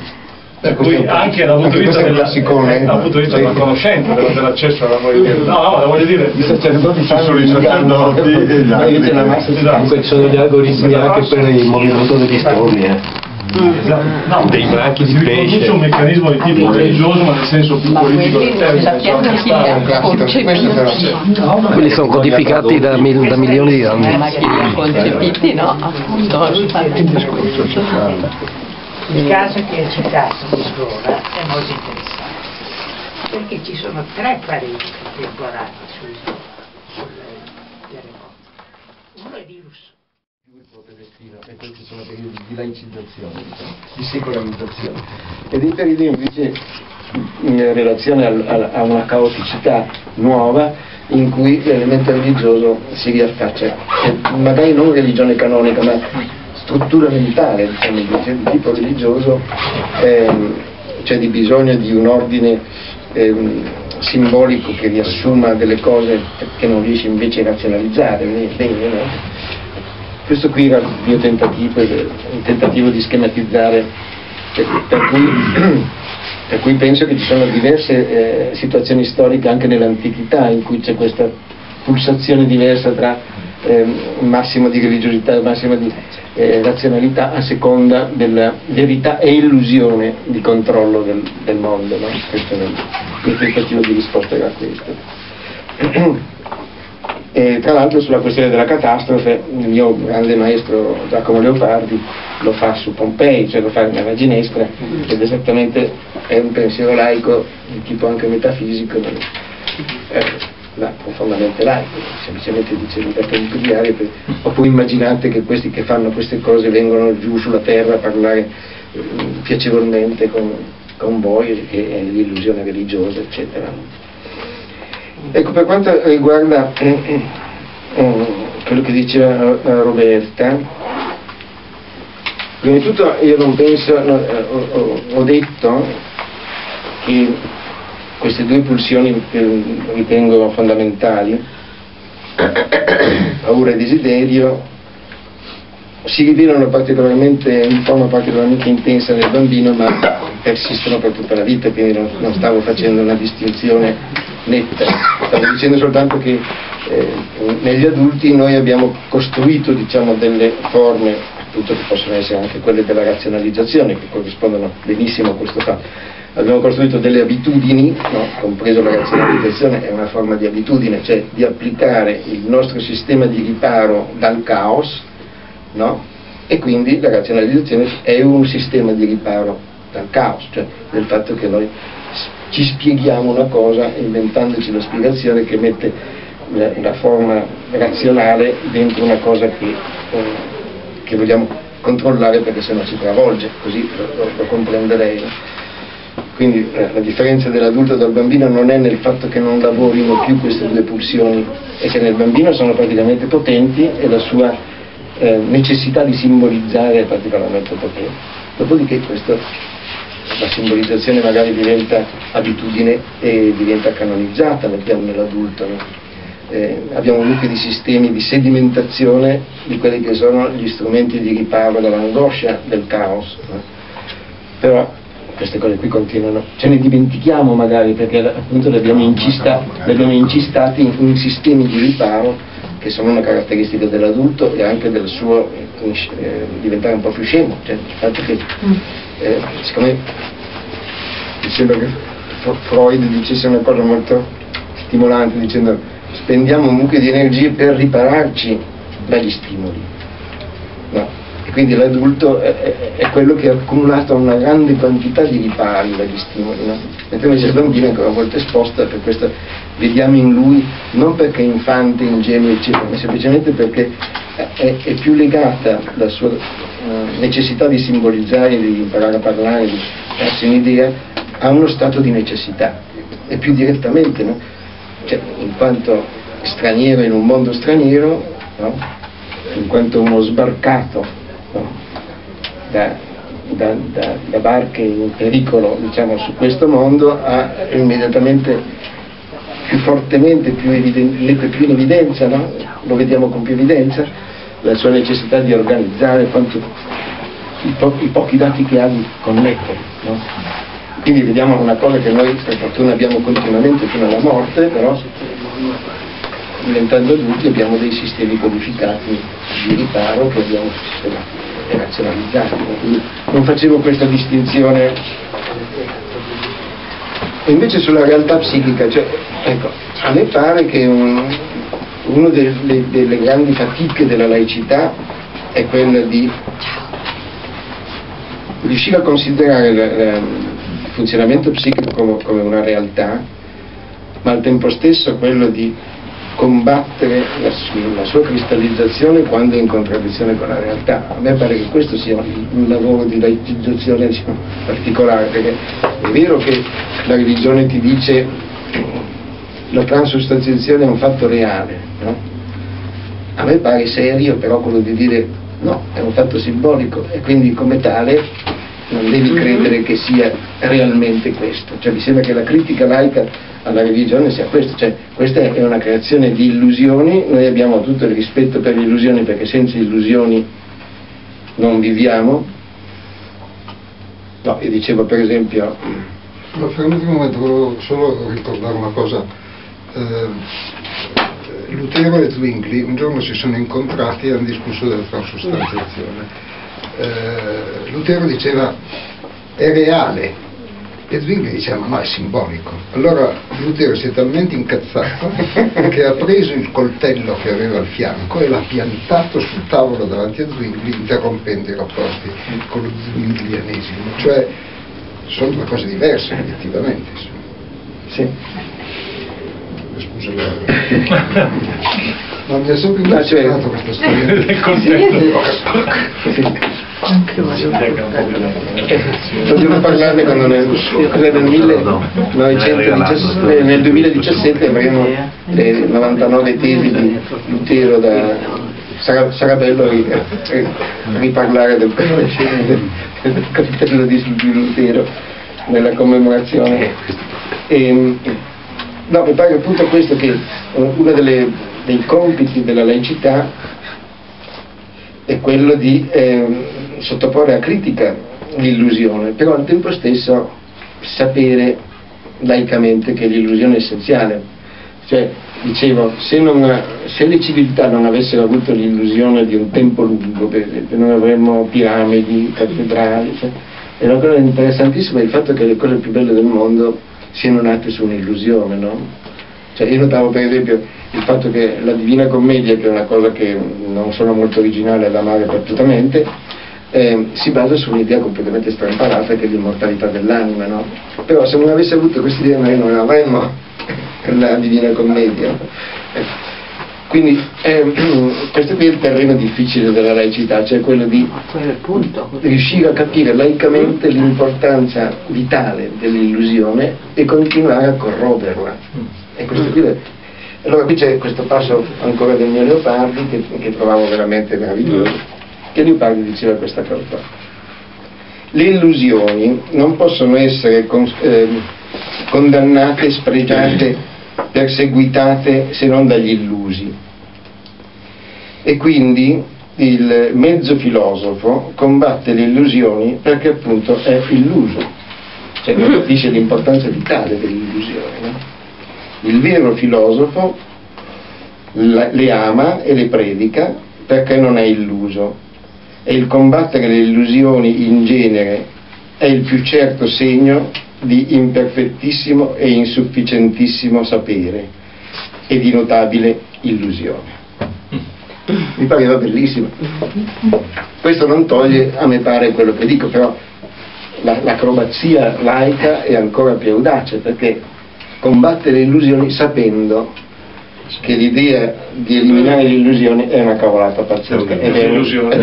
Per cui anche dal punto di vista della, eh, dal punto di vista della conoscenza, dell'accesso alla movimento. No, no, ma voglio dire, i sacerdoti sono i sacerdoti e gli altri. Comunque ci sono gli algoritmi anche per il movimento degli storni. Eh. Esatto. No, dei branchi di pesce. C'è un meccanismo di tipo religioso, ma nel senso più politico del termine. Quelli sono codificati da, mil, da milioni di anni. Ma chi li ha concepiti, no? Appunto. Il caso che hai citato di scuola è molto interessante, perché ci sono tre pareti contemporanei sul terremoto. Uno è di Rousseau e questi sono periodi di laicizzazione, di secolarizzazione. E dei periodi invece in relazione a, a una caoticità nuova in cui l'elemento religioso si riaffaccia, magari non religione canonica, ma struttura mentale, diciamo, di tipo religioso, ehm, cioè di bisogno di un ordine ehm, simbolico che riassuma delle cose che non riesce invece a razionalizzare bene, no? Questo qui era il mio tentativo, un tentativo di schematizzare, per cui, per cui penso che ci sono diverse eh, situazioni storiche anche nell'antichità in cui c'è questa pulsazione diversa tra eh, massimo di religiosità e massimo di eh, razionalità a seconda della verità e illusione di controllo del, del mondo. No? Questo è il tentativo di risposta a questo. E tra l'altro sulla questione della catastrofe il mio grande maestro Giacomo Leopardi lo fa su Pompei, cioè lo fa nella Ginestra, ed esattamente è un pensiero laico di tipo anche metafisico, eh, ma profondamente laico, semplicemente dice libertà nucleare, oppure immaginate che questi che fanno queste cose vengono giù sulla terra a parlare eh, piacevolmente con, con voi, che è l'illusione religiosa, eccetera. Ecco, per quanto riguarda eh, eh, eh, quello che diceva eh, Roberta, prima di tutto io non penso, no, eh, ho, ho, detto che queste due pulsioni ritengo fondamentali, paura e desiderio, si rivelano particolarmente, in forma particolarmente intensa nel bambino, ma persistono per tutta la vita, quindi non, non stavo facendo una distinzione netta. Stavo dicendo soltanto che eh, negli adulti noi abbiamo costruito diciamo, delle forme, appunto che possono essere anche quelle della razionalizzazione, che corrispondono benissimo a questo fatto. Abbiamo costruito delle abitudini, no? compreso la razionalizzazione, è una forma di abitudine, cioè di applicare il nostro sistema di riparo dal caos, no? e quindi la razionalizzazione è un sistema di riparo dal caos, cioè del fatto che noi ci spieghiamo una cosa inventandoci la spiegazione che mette la forma razionale dentro una cosa che, eh, che, vogliamo controllare perché sennò ci travolge, così lo, lo, lo comprenderei. Quindi eh, la differenza dell'adulto del bambino non è nel fatto che non lavorino più queste due pulsioni, è che nel bambino sono praticamente potenti e la sua eh, necessità di simbolizzare particolarmente potente. Dopodiché questo la simbolizzazione magari diventa abitudine e diventa canonizzata nel piano dell'adulto. No? Eh, abbiamo nuclei di sistemi di sedimentazione di quelli che sono gli strumenti di riparo dall'angoscia del caos. No? Però queste cose qui continuano, ce ne dimentichiamo magari perché appunto le abbiamo, incista, le abbiamo incistati in, in, sistemi di riparo che sono una caratteristica dell'adulto e anche del suo eh, diventare un po' più scemo, cioè il fatto che mm eh, siccome mi sembra che Freud dicesse una cosa molto stimolante dicendo spendiamo un mucchio di energie per ripararci dagli stimoli. Quindi l'adulto è, è- quello che ha accumulato una grande quantità di ripari dagli stimoli, no? mentre invece il bambino è ancora molto esposto e per questo vediamo in lui non perché è infante, ingenuo, eccetera, ma semplicemente perché è, è più legata la sua eh, necessità di simbolizzare, di imparare a parlare, di darsi un'idea, a uno stato di necessità, e più direttamente, no? Cioè, in quanto straniero in un mondo straniero, no? in quanto uno sbarcato no? da, da- da- da barche in pericolo diciamo, su questo mondo, ha immediatamente più fortemente, più, eviden- mette più in evidenza, no? lo vediamo con più evidenza, la sua necessità di organizzare quanto, i, po- i pochi dati che ha di connettere. no? Quindi vediamo una cosa che noi per fortuna abbiamo continuamente fino alla morte, però diventando adulti abbiamo dei sistemi codificati di riparo che abbiamo? Quindi non facevo questa distinzione. E invece sulla realtà psichica, cioè, ecco, a me pare che un- una delle, delle grandi fatiche della laicità è quella di riuscire a considerare il funzionamento psichico come, come una realtà, ma al tempo stesso quello di combattere la, la sua cristallizzazione quando è in contraddizione con la realtà. A me pare che questo sia un, un lavoro di laicizzazione diciamo, particolare, perché è vero che la religione ti dice la transustanziazione è un fatto reale, no? A me pare serio però quello di dire no, è un fatto simbolico e quindi come tale non devi credere che sia realmente questo. Cioè mi sembra che la critica laica alla religione sia questo, cioè questa è una creazione di illusioni, noi abbiamo tutto il rispetto per le illusioni perché senza illusioni non viviamo. No, io dicevo per esempio Ma fermati un momento, volevo solo ricordare una cosa. Eh, Lutero e Zwingli un giorno si sono incontrati e hanno discusso della transustanziazione. Eh, Lutero diceva è reale e Zwingli diceva no, è simbolico. Allora Lutero si è talmente incazzato che ha preso il coltello che aveva al fianco e l'ha piantato sul tavolo davanti a Zwingli interrompendo i rapporti con lo zwinglianesimo. Cioè sono due cose diverse obiettivamente. insomma. Sì. Scusa, ma mi ha sempre impressionato questa storia. Del coltello. Dobbiamo parlarne quando nel, cos'è, nel 1917 nel 2017 avremo le 99 tesi di Lutero da sarà, sarà bello ri- ri- riparlare del, del coltello di, di Lutero nella commemorazione. E, no, mi pare appunto questo che uno delle- dei compiti della laicità è quello di ehm, sottoporre a critica l'illusione, però al tempo stesso sapere laicamente che l'illusione è essenziale. Cioè, dicevo, se, non- se le civiltà non avessero avuto l'illusione di un tempo lungo, per esempio, non avremmo piramidi, cattedrali, cioè, è una cosa interessantissima il fatto che le cose più belle del mondo siano nate su un'illusione, no? Cioè io notavo per esempio il fatto che la Divina Commedia, che è una cosa che non sono molto originale ad amare ripetutamente, eh, si basa su un'idea completamente strapparata che è l'immortalità dell'anima, no? Però se non avesse avuto questa idea noi non avremmo la Divina Commedia. Eh, Quindi eh, questo qui è il terreno difficile della laicità, cioè quello di riuscire a capire laicamente l'importanza vitale dell'illusione e continuare a corroderla. E questo qui allora qui c'è questo passo ancora del mio Leopardi che, che trovavo veramente meraviglioso, che Leopardi diceva questa cosa. Le illusioni non possono essere con- ehm, condannate, spregiate, perseguitate se non dagli illusi. E quindi il mezzo filosofo combatte le illusioni perché appunto è illuso, cioè non capisce l'importanza vitale dell'illusione. no? Il vero filosofo le ama e le predica perché non è illuso e il combattere le illusioni in genere è il più certo segno di imperfettissimo e insufficientissimo sapere e di notabile illusione. Mi pareva bellissimo. Questo non toglie, a me pare, quello che dico, però la- l'acrobazia laica è ancora più audace perché combatte le illusioni sapendo che l'idea di eliminare le illusioni è una cavolata pazzesca. Ed è, un'illusione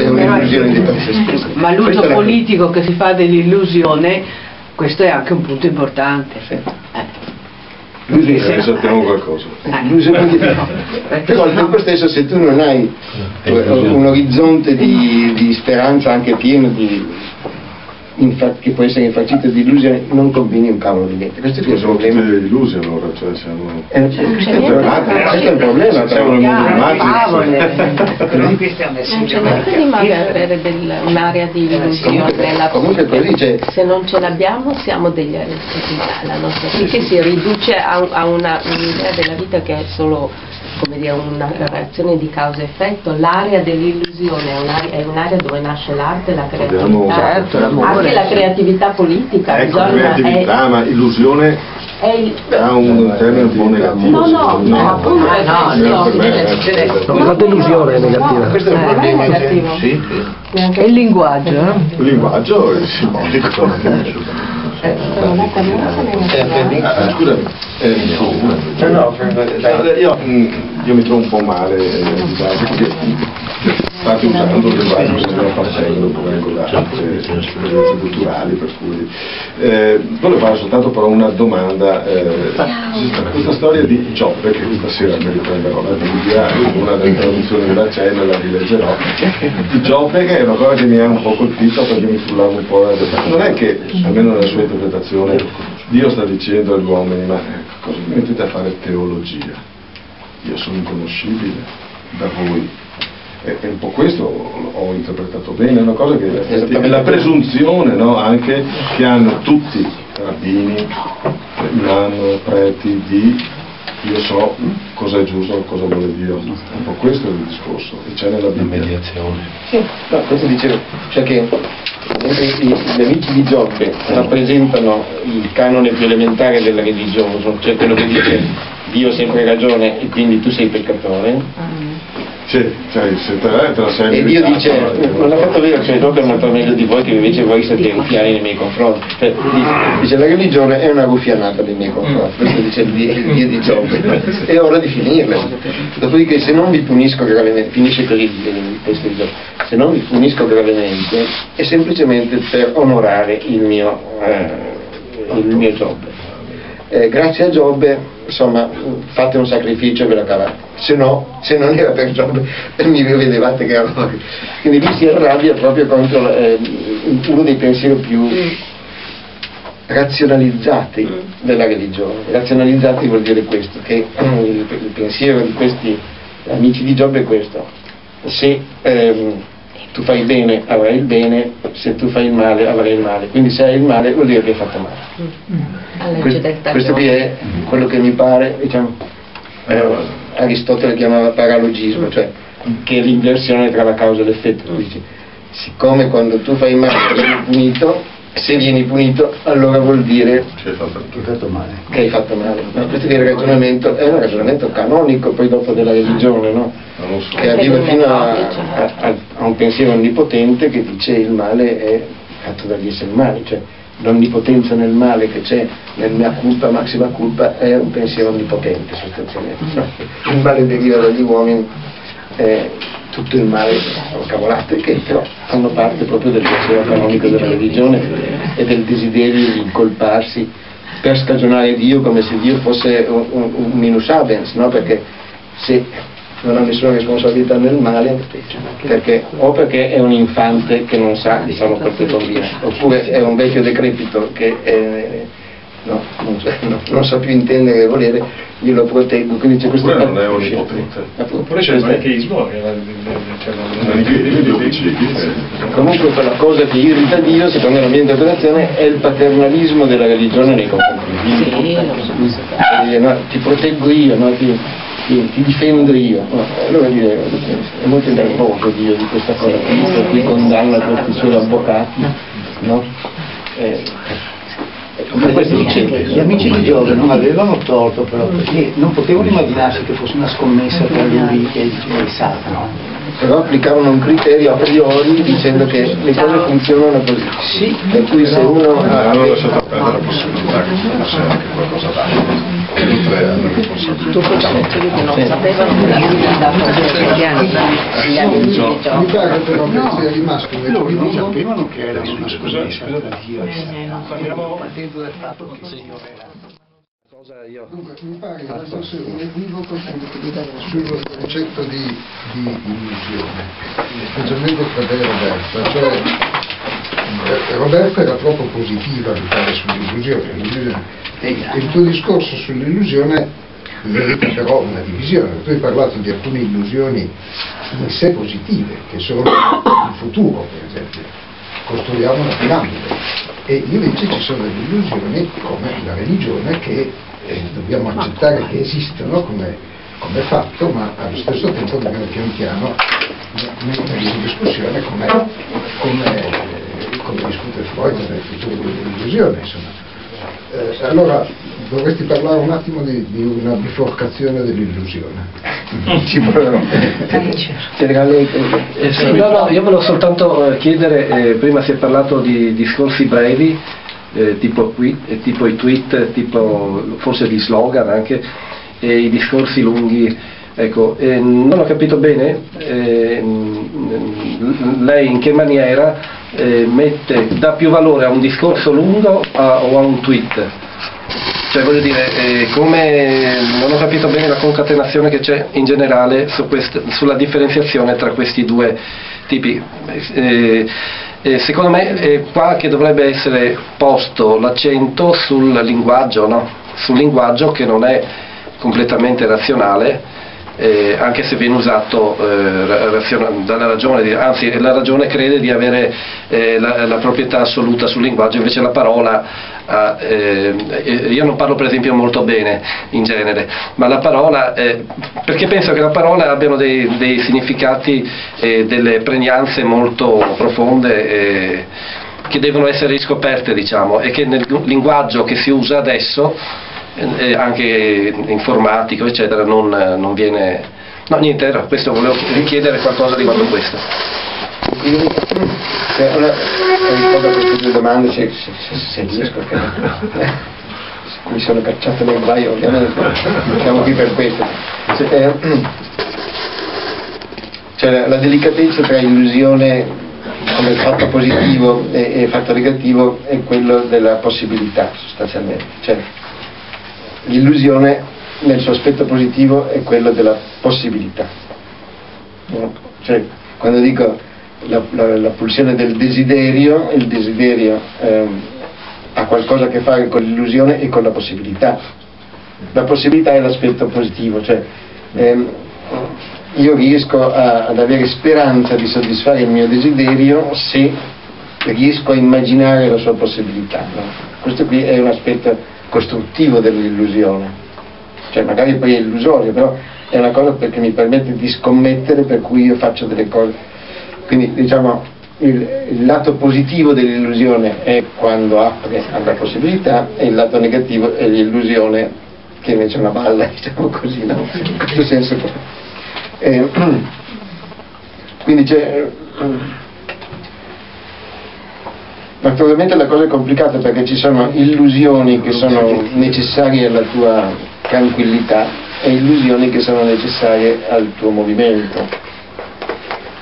di per sé stessa. Ma l'uso politico che si fa dell'illusione, questo è anche un punto importante. L'illusione- sappiamo qualcosa. l'illusione di- Però al tempo stesso se tu non hai un orizzonte di, di speranza anche pieno di infa- che può essere infarcito di illusioni, non combini un cavolo di niente. Questo è il problema. illusi allora, cioè siamo... Eh, questo, è il problema, questo è un problema. Siamo nel mondo di un Non c'è niente di male ad avere del- un'area di illusione nella Comunque così c'è se non ce l'abbiamo siamo degli aristoteli, la nostra psiche si riduce a, a una- un'idea della vita che è solo come dire, una reazione di causa-effetto, l'area dell'illusione è un'area, è un'area dove nasce l'arte, la creatività, Certo, anche la creatività politica, Ecco, bisogna, creatività, ma illusione è, è il, ha un termine un po' negativo. No, no, no, appunto, Eh, no, no, eh, eh, No, infatti illusione è negativa. questo è un Eh, problema. è E il linguaggio, eh? il linguaggio è simbolico. Ah, eh, No, no, dai. io, io mi trovo un po' male eh, perché state usando il linguaggio che stiamo facendo come regolare esperienze culturali per cui eh, volevo fare soltanto però una domanda eh, questa storia di Giobbe che stasera mi riprenderò la Bibbia una delle traduzioni della cena la rileggerò. Di Giobbe che è una cosa che mi ha un po' colpito perché mi frullava un po' la- non è che almeno nella sua interpretazione Dio sta dicendo agli uomini ma eh, cosa mi mettete a fare teologia? Io sono inconoscibile da voi e, e un po' questo ho interpretato bene, è una cosa che è la presunzione no, anche che hanno tutti rabbini, imam, preti di io so cosa è giusto, cosa vuole Dio. Un po' questo è il discorso, e c'è nella Bibbia. mediazione. Sì, no, questo dicevo, cioè che gli amici di Giobbe rappresentano il canone più elementare del religioso, cioè quello che dice Dio ha sempre ragione e quindi tu sei peccatore. Sì, cioè, se te, te la sei E Dio dice, non ha fatto vero, cioè Giobbe è molto meglio di voi che invece voi siete ruffiani nei miei confronti. Cioè, dice, dice, la religione è una ruffianata nei miei confronti, questo dice il Dio, il Dio di Giobbe. È ora di finirla. Dopodiché se non vi punisco gravemente, finisce così il testo di Giobbe, se non vi punisco gravemente è semplicemente per onorare il mio, eh, il mio Giobbe. Eh, grazie a Giobbe insomma fate un sacrificio e ve la cavate se no se non era per Giobbe mi vedevate che ero quindi lui si arrabbia proprio contro eh, uno dei pensieri più razionalizzati della religione. Razionalizzati vuol dire questo che il, il pensiero di questi amici di Giobbe è questo. Se ehm, tu fai il bene avrai il bene se tu fai il male avrai il male. Quindi se hai il male vuol dire che hai fatto male. Legge questo, qui è quello che mi pare, diciamo, eh, Aristotele chiamava paralogismo, cioè che è l'inversione tra la causa e l'effetto. Tu dici, siccome quando tu fai male vieni punito, se vieni punito allora vuol dire Ci hai fatto Che hai fatto male. che hai fatto male. No, questo è il ragionamento, è un ragionamento canonico poi dopo della religione, no? Non lo so. che arriva fino a, a- a- a un pensiero onnipotente che dice il male è fatto dagli esseri umani, cioè l'onnipotenza nel male che c'è nel mea culpa, maxima culpa è un pensiero onnipotente sostanzialmente. no? Il male deriva dagli uomini, eh, tutto il male cavolate che però fanno parte proprio del pensiero canonico della religione e del desiderio di incolparsi per scagionare Dio come se Dio fosse un, un, un minus abens, no? perché se non ha nessuna responsabilità nel male, perché, o perché è un infante che non sa diciamo, quel che combina, oppure è un vecchio decrepito che è- no, non, no, non sa più intendere e volere, io lo proteggo, quindi c'è questo non è onnipotente. Oppure c'è il manicheismo, che eh. Comunque quella cosa che irrita Dio, secondo la mia interpretazione, è il paternalismo della religione nei confronti di Dio. No, ti proteggo io, no, ti, ti- ti difendo io. No, allora dire, è molto nervoso Dio di questa cosa qui, per cui condanna questi suoi avvocati. No? Eh, gli amici di Giove non avevano torto però, perché non potevano immaginarsi che fosse una scommessa tra lui e e Satana. Però applicavano un criterio a priori dicendo che le cose funzionano così. Sì, per cui se uno ha hanno lasciato perdere la possibilità che fosse anche qualcosa d'altro, oltre alla responsabilità. Tutto ciò che non sapevano che dato gli amici di Mi Giove. pare però che sia rimasto un loro non sapevano che era una scommessa tra Dio e Satana. Parliamo Partendo dal fatto che il Signore era Dunque, mi pare che fosse un equivoco sul, concetto di, di illusione, specialmente tra te e Roberta. Cioè, eh, Roberta era troppo positiva a fare sull'illusione. l'illusione. Il tuo discorso sull'illusione merita però una divisione. Tu hai parlato di alcune illusioni in sé positive, che sono il futuro, per esempio. Costruiamo una piramide. E invece ci sono delle illusioni come la religione che eh, dobbiamo accettare che esistono come, come fatto, ma allo stesso tempo dobbiamo pian piano mettere in discussione come, come, come discute Freud nel futuro dell'illusione. Insomma. Eh, allora dovresti parlare un attimo di, di una biforcazione dell'illusione. Ci proverò. Generale, Eh, sì, no, no, io volevo soltanto eh, chiedere, eh, prima si è parlato di discorsi brevi, eh, tipo, eh, tipo i tweet, tipo forse di slogan anche, e i discorsi lunghi. Ecco, eh, non ho capito bene eh, lei in che maniera eh, mette, dà più valore a un discorso lungo a- o a un tweet. Cioè voglio dire, eh, come non ho capito bene la concatenazione che c'è in generale su quest- sulla differenziazione tra questi due tipi. Eh, eh, secondo me è qua che dovrebbe essere posto l'accento sul linguaggio, no? sul linguaggio che non è completamente razionale, eh, anche se viene usato eh, dalla ragione, anzi la ragione crede di avere eh, la, la proprietà assoluta sul linguaggio, invece la parola, ha, eh, eh, io non parlo per esempio molto bene in genere, ma la parola, eh, perché penso che la parola abbiano dei, dei significati e delle pregnanze molto profonde. eh, che devono essere riscoperte diciamo e che nel linguaggio che si usa adesso eh, anche informatico eccetera non, non viene no niente era questo volevo chiedere qualcosa riguardo questo Quindi, cioè, una, rispondo a queste due domande se, se, se, se riesco, che mi sono cacciato nel guaio ovviamente, siamo qui per questo. Cioè, eh, cioè, la, la delicatezza tra illusione come fatto positivo e, e fatto negativo è quello della possibilità sostanzialmente. Cioè, l'illusione nel suo aspetto positivo è quello della possibilità. No? Cioè, quando dico la, la- la pulsione del desiderio, il desiderio ehm, ha qualcosa a che fare con l'illusione e con la possibilità. La possibilità è l'aspetto positivo, cioè ehm, io riesco a- ad avere speranza di soddisfare il mio desiderio se riesco a immaginare la sua possibilità. no? Questo qui è un aspetto costruttivo dell'illusione cioè magari poi è illusorio, però è una cosa perché mi permette di scommettere per cui io faccio delle cose. Quindi diciamo il, il lato positivo dell'illusione è quando apre alla possibilità e il lato negativo è l'illusione che invece è una balla, diciamo così, no? In questo senso. Eh, quindi c'è Naturalmente la cosa è complicata perché ci sono illusioni che sono necessarie alla tua tranquillità e illusioni che sono necessarie al tuo movimento,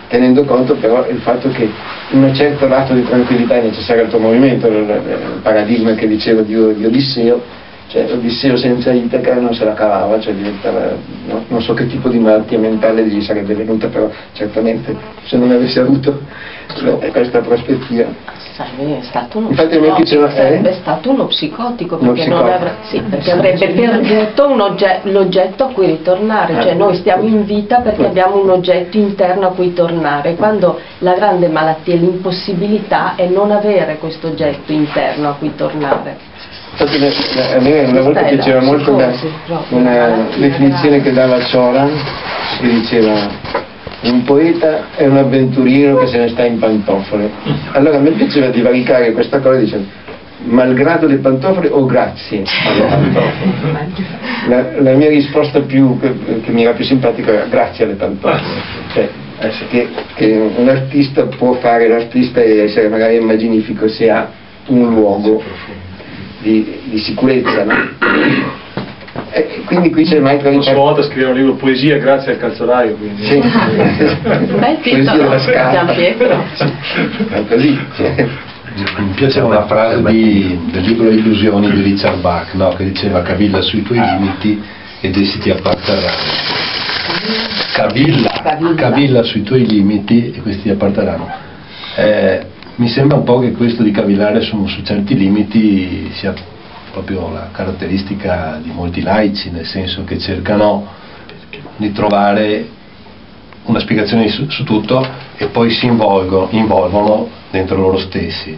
tenendo conto però il fatto che un certo lato di tranquillità è necessario al tuo movimento, il, il paradigma che dicevo di, di Odisseo, cioè Odisseo senza Itaca non se la cavava, cioè diventava, no? non so che tipo di malattia mentale gli sarebbe venuta, però certamente se non avesse avuto eh, questa prospettiva. Sarebbe stato uno Infatti psicotico, eh? sarebbe stato uno psicotico Uno perché, non psicotico. avrebbe, sì, perché avrebbe perduto l'oggetto a cui ritornare, Eh. cioè noi stiamo in vita perché abbiamo un oggetto interno a cui tornare, quando la grande malattia è l'impossibilità è non avere questo oggetto interno a cui tornare. A me una volta piaceva molto una, una definizione che dava Cioran, che diceva un poeta è un avventuriero che se ne sta in pantofole. Allora a me piaceva divaricare questa cosa dicendo malgrado le pantofole o grazie alle pantofole? La, la mia risposta più, che, che mi era più simpatica era grazie alle pantofole. Cioè, che, che un artista può fare l'artista e essere magari immaginifico se ha un luogo di, di sicurezza. No? E quindi qui c'è un'altra Una sua volta scrivere un libro poesia grazie al calzolaio. Quindi. Sì. Bel Poesia titolo, della scarpa. Gian Pietro. È così. Mi piace una frase di- del libro Illusioni di Richard Bach, no? che diceva cavilla sui tuoi limiti ed essi ti apparterranno. Cavilla, cavilla sui tuoi limiti e questi ti apparterranno. Eh, mi sembra un po' che questo di cavillare su, su certi limiti sia proprio la caratteristica di molti laici, nel senso che cercano di trovare una spiegazione su, su tutto e poi si involgono, involvono dentro loro stessi.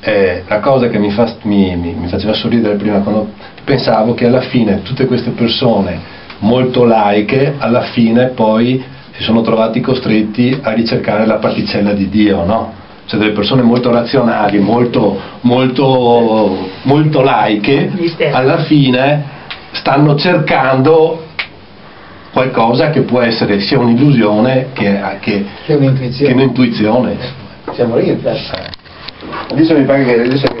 Eh, la cosa che mi, fa- mi- mi- mi faceva sorridere prima quando pensavo che alla fine tutte queste persone molto laiche alla fine poi si sono trovati costretti a ricercare la particella di Dio, no? Cioè delle persone molto razionali, molto, molto, molto laiche, alla fine stanno cercando qualcosa che può essere sia un'illusione che, che, Che un'intuizione. Siamo lì, adesso mi pare che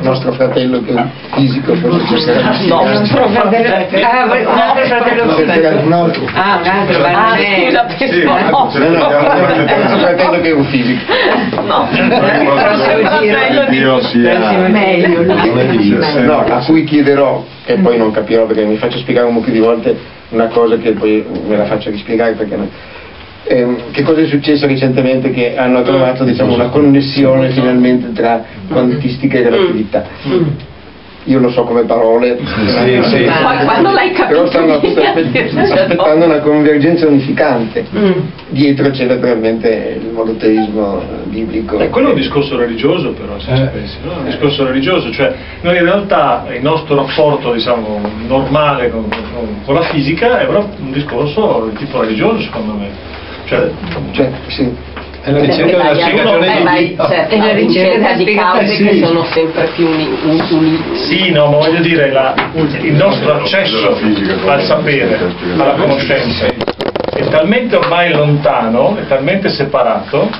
nostro fratello che è fisico forse cercherà di No, nostro fratello. Ah, un altro fratello No, cercherà un altro. Ah, un altro, Ah, non scusa, pensavo. No, no, nostro fratello che è un fisico. No, Dio sia Meglio. No, a cui chiederò, e poi non capirò perché mi faccio spiegare un mucchio di volte una cosa che poi me la faccio rispiegare perché no. Ehm, che cosa è successo recentemente che hanno trovato diciamo, una connessione finalmente tra quantistica e relatività? Io lo so come parole, Sì, sì. Ma quando l'hai capito? però stanno aspe- aspettando una convergenza unificante. Dietro c'è naturalmente il monoteismo biblico. E quello è un discorso religioso però, se ci pensi, no? un discorso religioso, cioè noi in realtà il nostro rapporto diciamo normale con, con- con la fisica è un discorso di tipo religioso secondo me. Cioè, Cioè, sì. È la ricerca della spiegazione di ma Dio. certo, È la la ricerca ricerca di della cause spiegazione. che Sì. sono sempre più uni- Sì, no, ma voglio dire, la- il nostro accesso al sapere, alla conoscenza, è talmente ormai lontano, è talmente separato,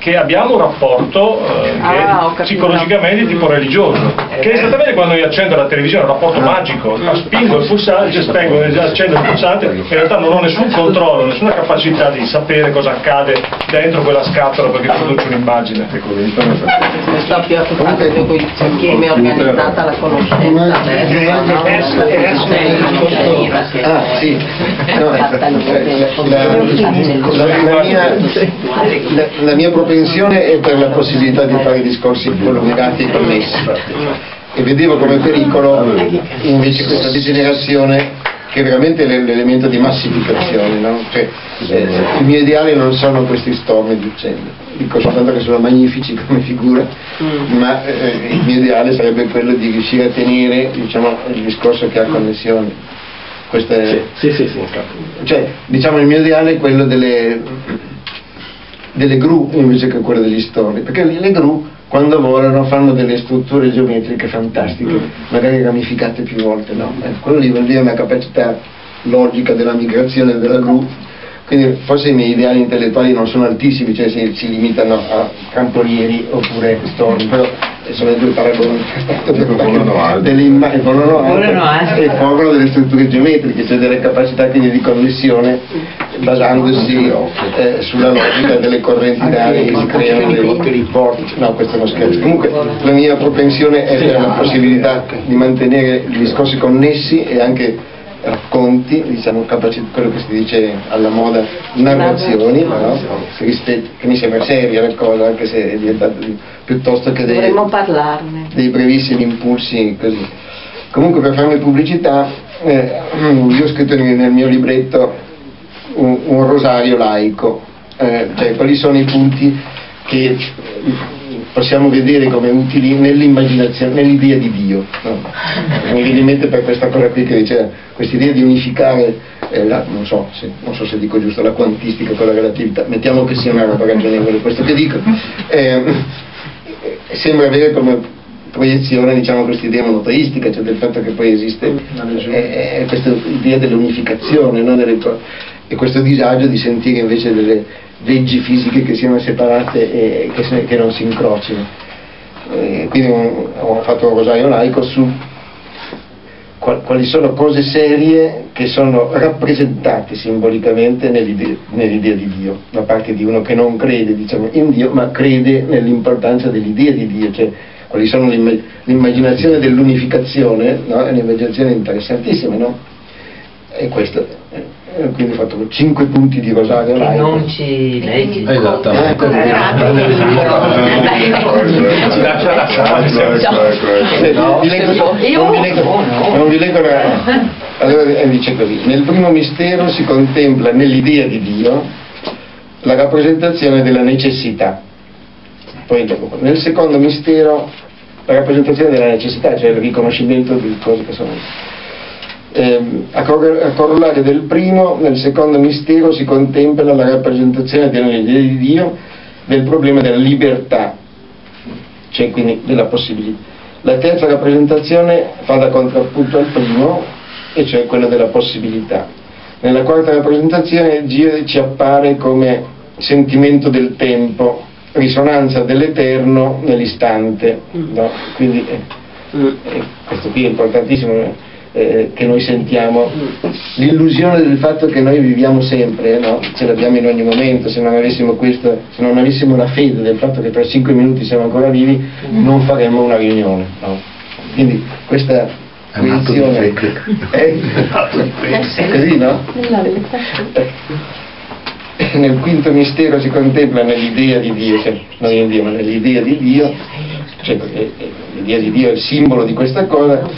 che abbiamo un rapporto eh, Ah, psicologicamente tipo religioso, che è esattamente quando io accendo la televisione, è un rapporto magico, spingo il pulsante, cioè spengo, accendo il pulsante, in realtà non ho nessun controllo, nessuna capacità di sapere cosa accade dentro quella scatola perché produce un'immagine. sto più occupato di cui c'è come è organizzata la conoscenza Ah, sì. No, mia, la- la mia propensione è per la possibilità di fare discorsi prolungati e connessi e vedevo come pericolo invece questa degenerazione che è veramente l'e- l'elemento di massificazione no? Cioè, eh, il mio ideale non sono questi stormi di uccelli dico soltanto che sono magnifici come figura ma eh, il mio ideale sarebbe quello di riuscire a tenere diciamo, il discorso che ha connessione questo è, Sì, sì, sì, infatti. cioè, diciamo il mio ideale è quello delle, delle gru invece che quello degli storni, perché le le gru quando volano fanno delle strutture geometriche fantastiche, magari ramificate più volte, no? Eh, quello lì vuol dire una capacità logica della migrazione della gru, quindi forse i miei ideali intellettuali non sono altissimi, cioè si, si limitano a camponieri oppure storni, però sono due paragoni delle immagini, e formano delle strutture geometriche, cioè delle capacità quindi di connessione basandosi eh, sulla logica delle correnti d'aria che si creano dei porti. No, questo è uno scherzo. Comunque la mia propensione è la possibilità di mantenere i discorsi connessi e anche racconti, diciamo quello che si dice alla moda, narrazioni, no? Che mi sembra seria la cosa, anche se è diventata di- piuttosto che dei, dei brevissimi impulsi così. Comunque per farmi pubblicità, eh, io ho scritto nel nel mio libretto un, un rosario laico, eh, cioè quali sono i punti che possiamo vedere come utili nell'immaginazione, nell'idea di Dio. no? Mi viene in mente per questa cosa qui che diceva, questa idea di unificare, eh, la- non, so se, non so se dico giusto, la quantistica con la relatività, mettiamo che sia una roba ragionevole questo che dico, eh, sembra avere come proiezione diciamo questa idea monoteistica, cioè del fatto che poi esiste eh, eh, questa idea dell'unificazione no? E questo disagio di sentire invece delle leggi fisiche che siano separate e che, se- che non si incrocino. Eh, quindi ho fatto un rosario laico su qual- quali sono cose serie che sono rappresentate simbolicamente nell'idea, nell'idea di Dio, da parte di uno che non crede diciamo, in Dio, ma crede nell'importanza dell'idea di Dio, cioè quali sono l'imma- l'immaginazione dell'unificazione, no? è un'immaginazione interessantissima, no? E questo, eh, quindi ho fatto cinque punti di rosario laico. non ci leggi. Esattamente. Ci lascia la Eh, non vi leggo- non vi leggo la- allora eh, dice così nel primo mistero si contempla nell'idea di Dio la rappresentazione della necessità poi dopo, nel secondo mistero la rappresentazione della necessità cioè il riconoscimento di cose che sono Ehm, a cor- a corollario del primo, nel secondo mistero si contempla la rappresentazione dell'idea di Dio del problema della libertà, cioè quindi della possibilità. La terza rappresentazione fa da contrappunto al primo, e cioè quella della possibilità. Nella quarta rappresentazione Dio ci appare come sentimento del tempo, risonanza dell'eterno nell'istante. no? Quindi eh, eh, questo qui è importantissimo eh, che noi sentiamo, l'illusione del fatto che noi viviamo sempre, no? ce l'abbiamo in ogni momento, se non avessimo questo, se non avessimo la fede del fatto che tra cinque minuti siamo ancora vivi, non faremmo una riunione. no? Quindi questa proiezione è, è così, no? Nel quinto mistero si contempla nell'idea di Dio, cioè non in Dio, ma nell'idea di Dio, cioè eh, eh, l'idea di Dio è il simbolo di questa cosa,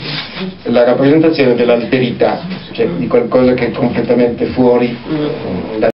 la rappresentazione dell'alterità, cioè di qualcosa che è completamente fuori eh, da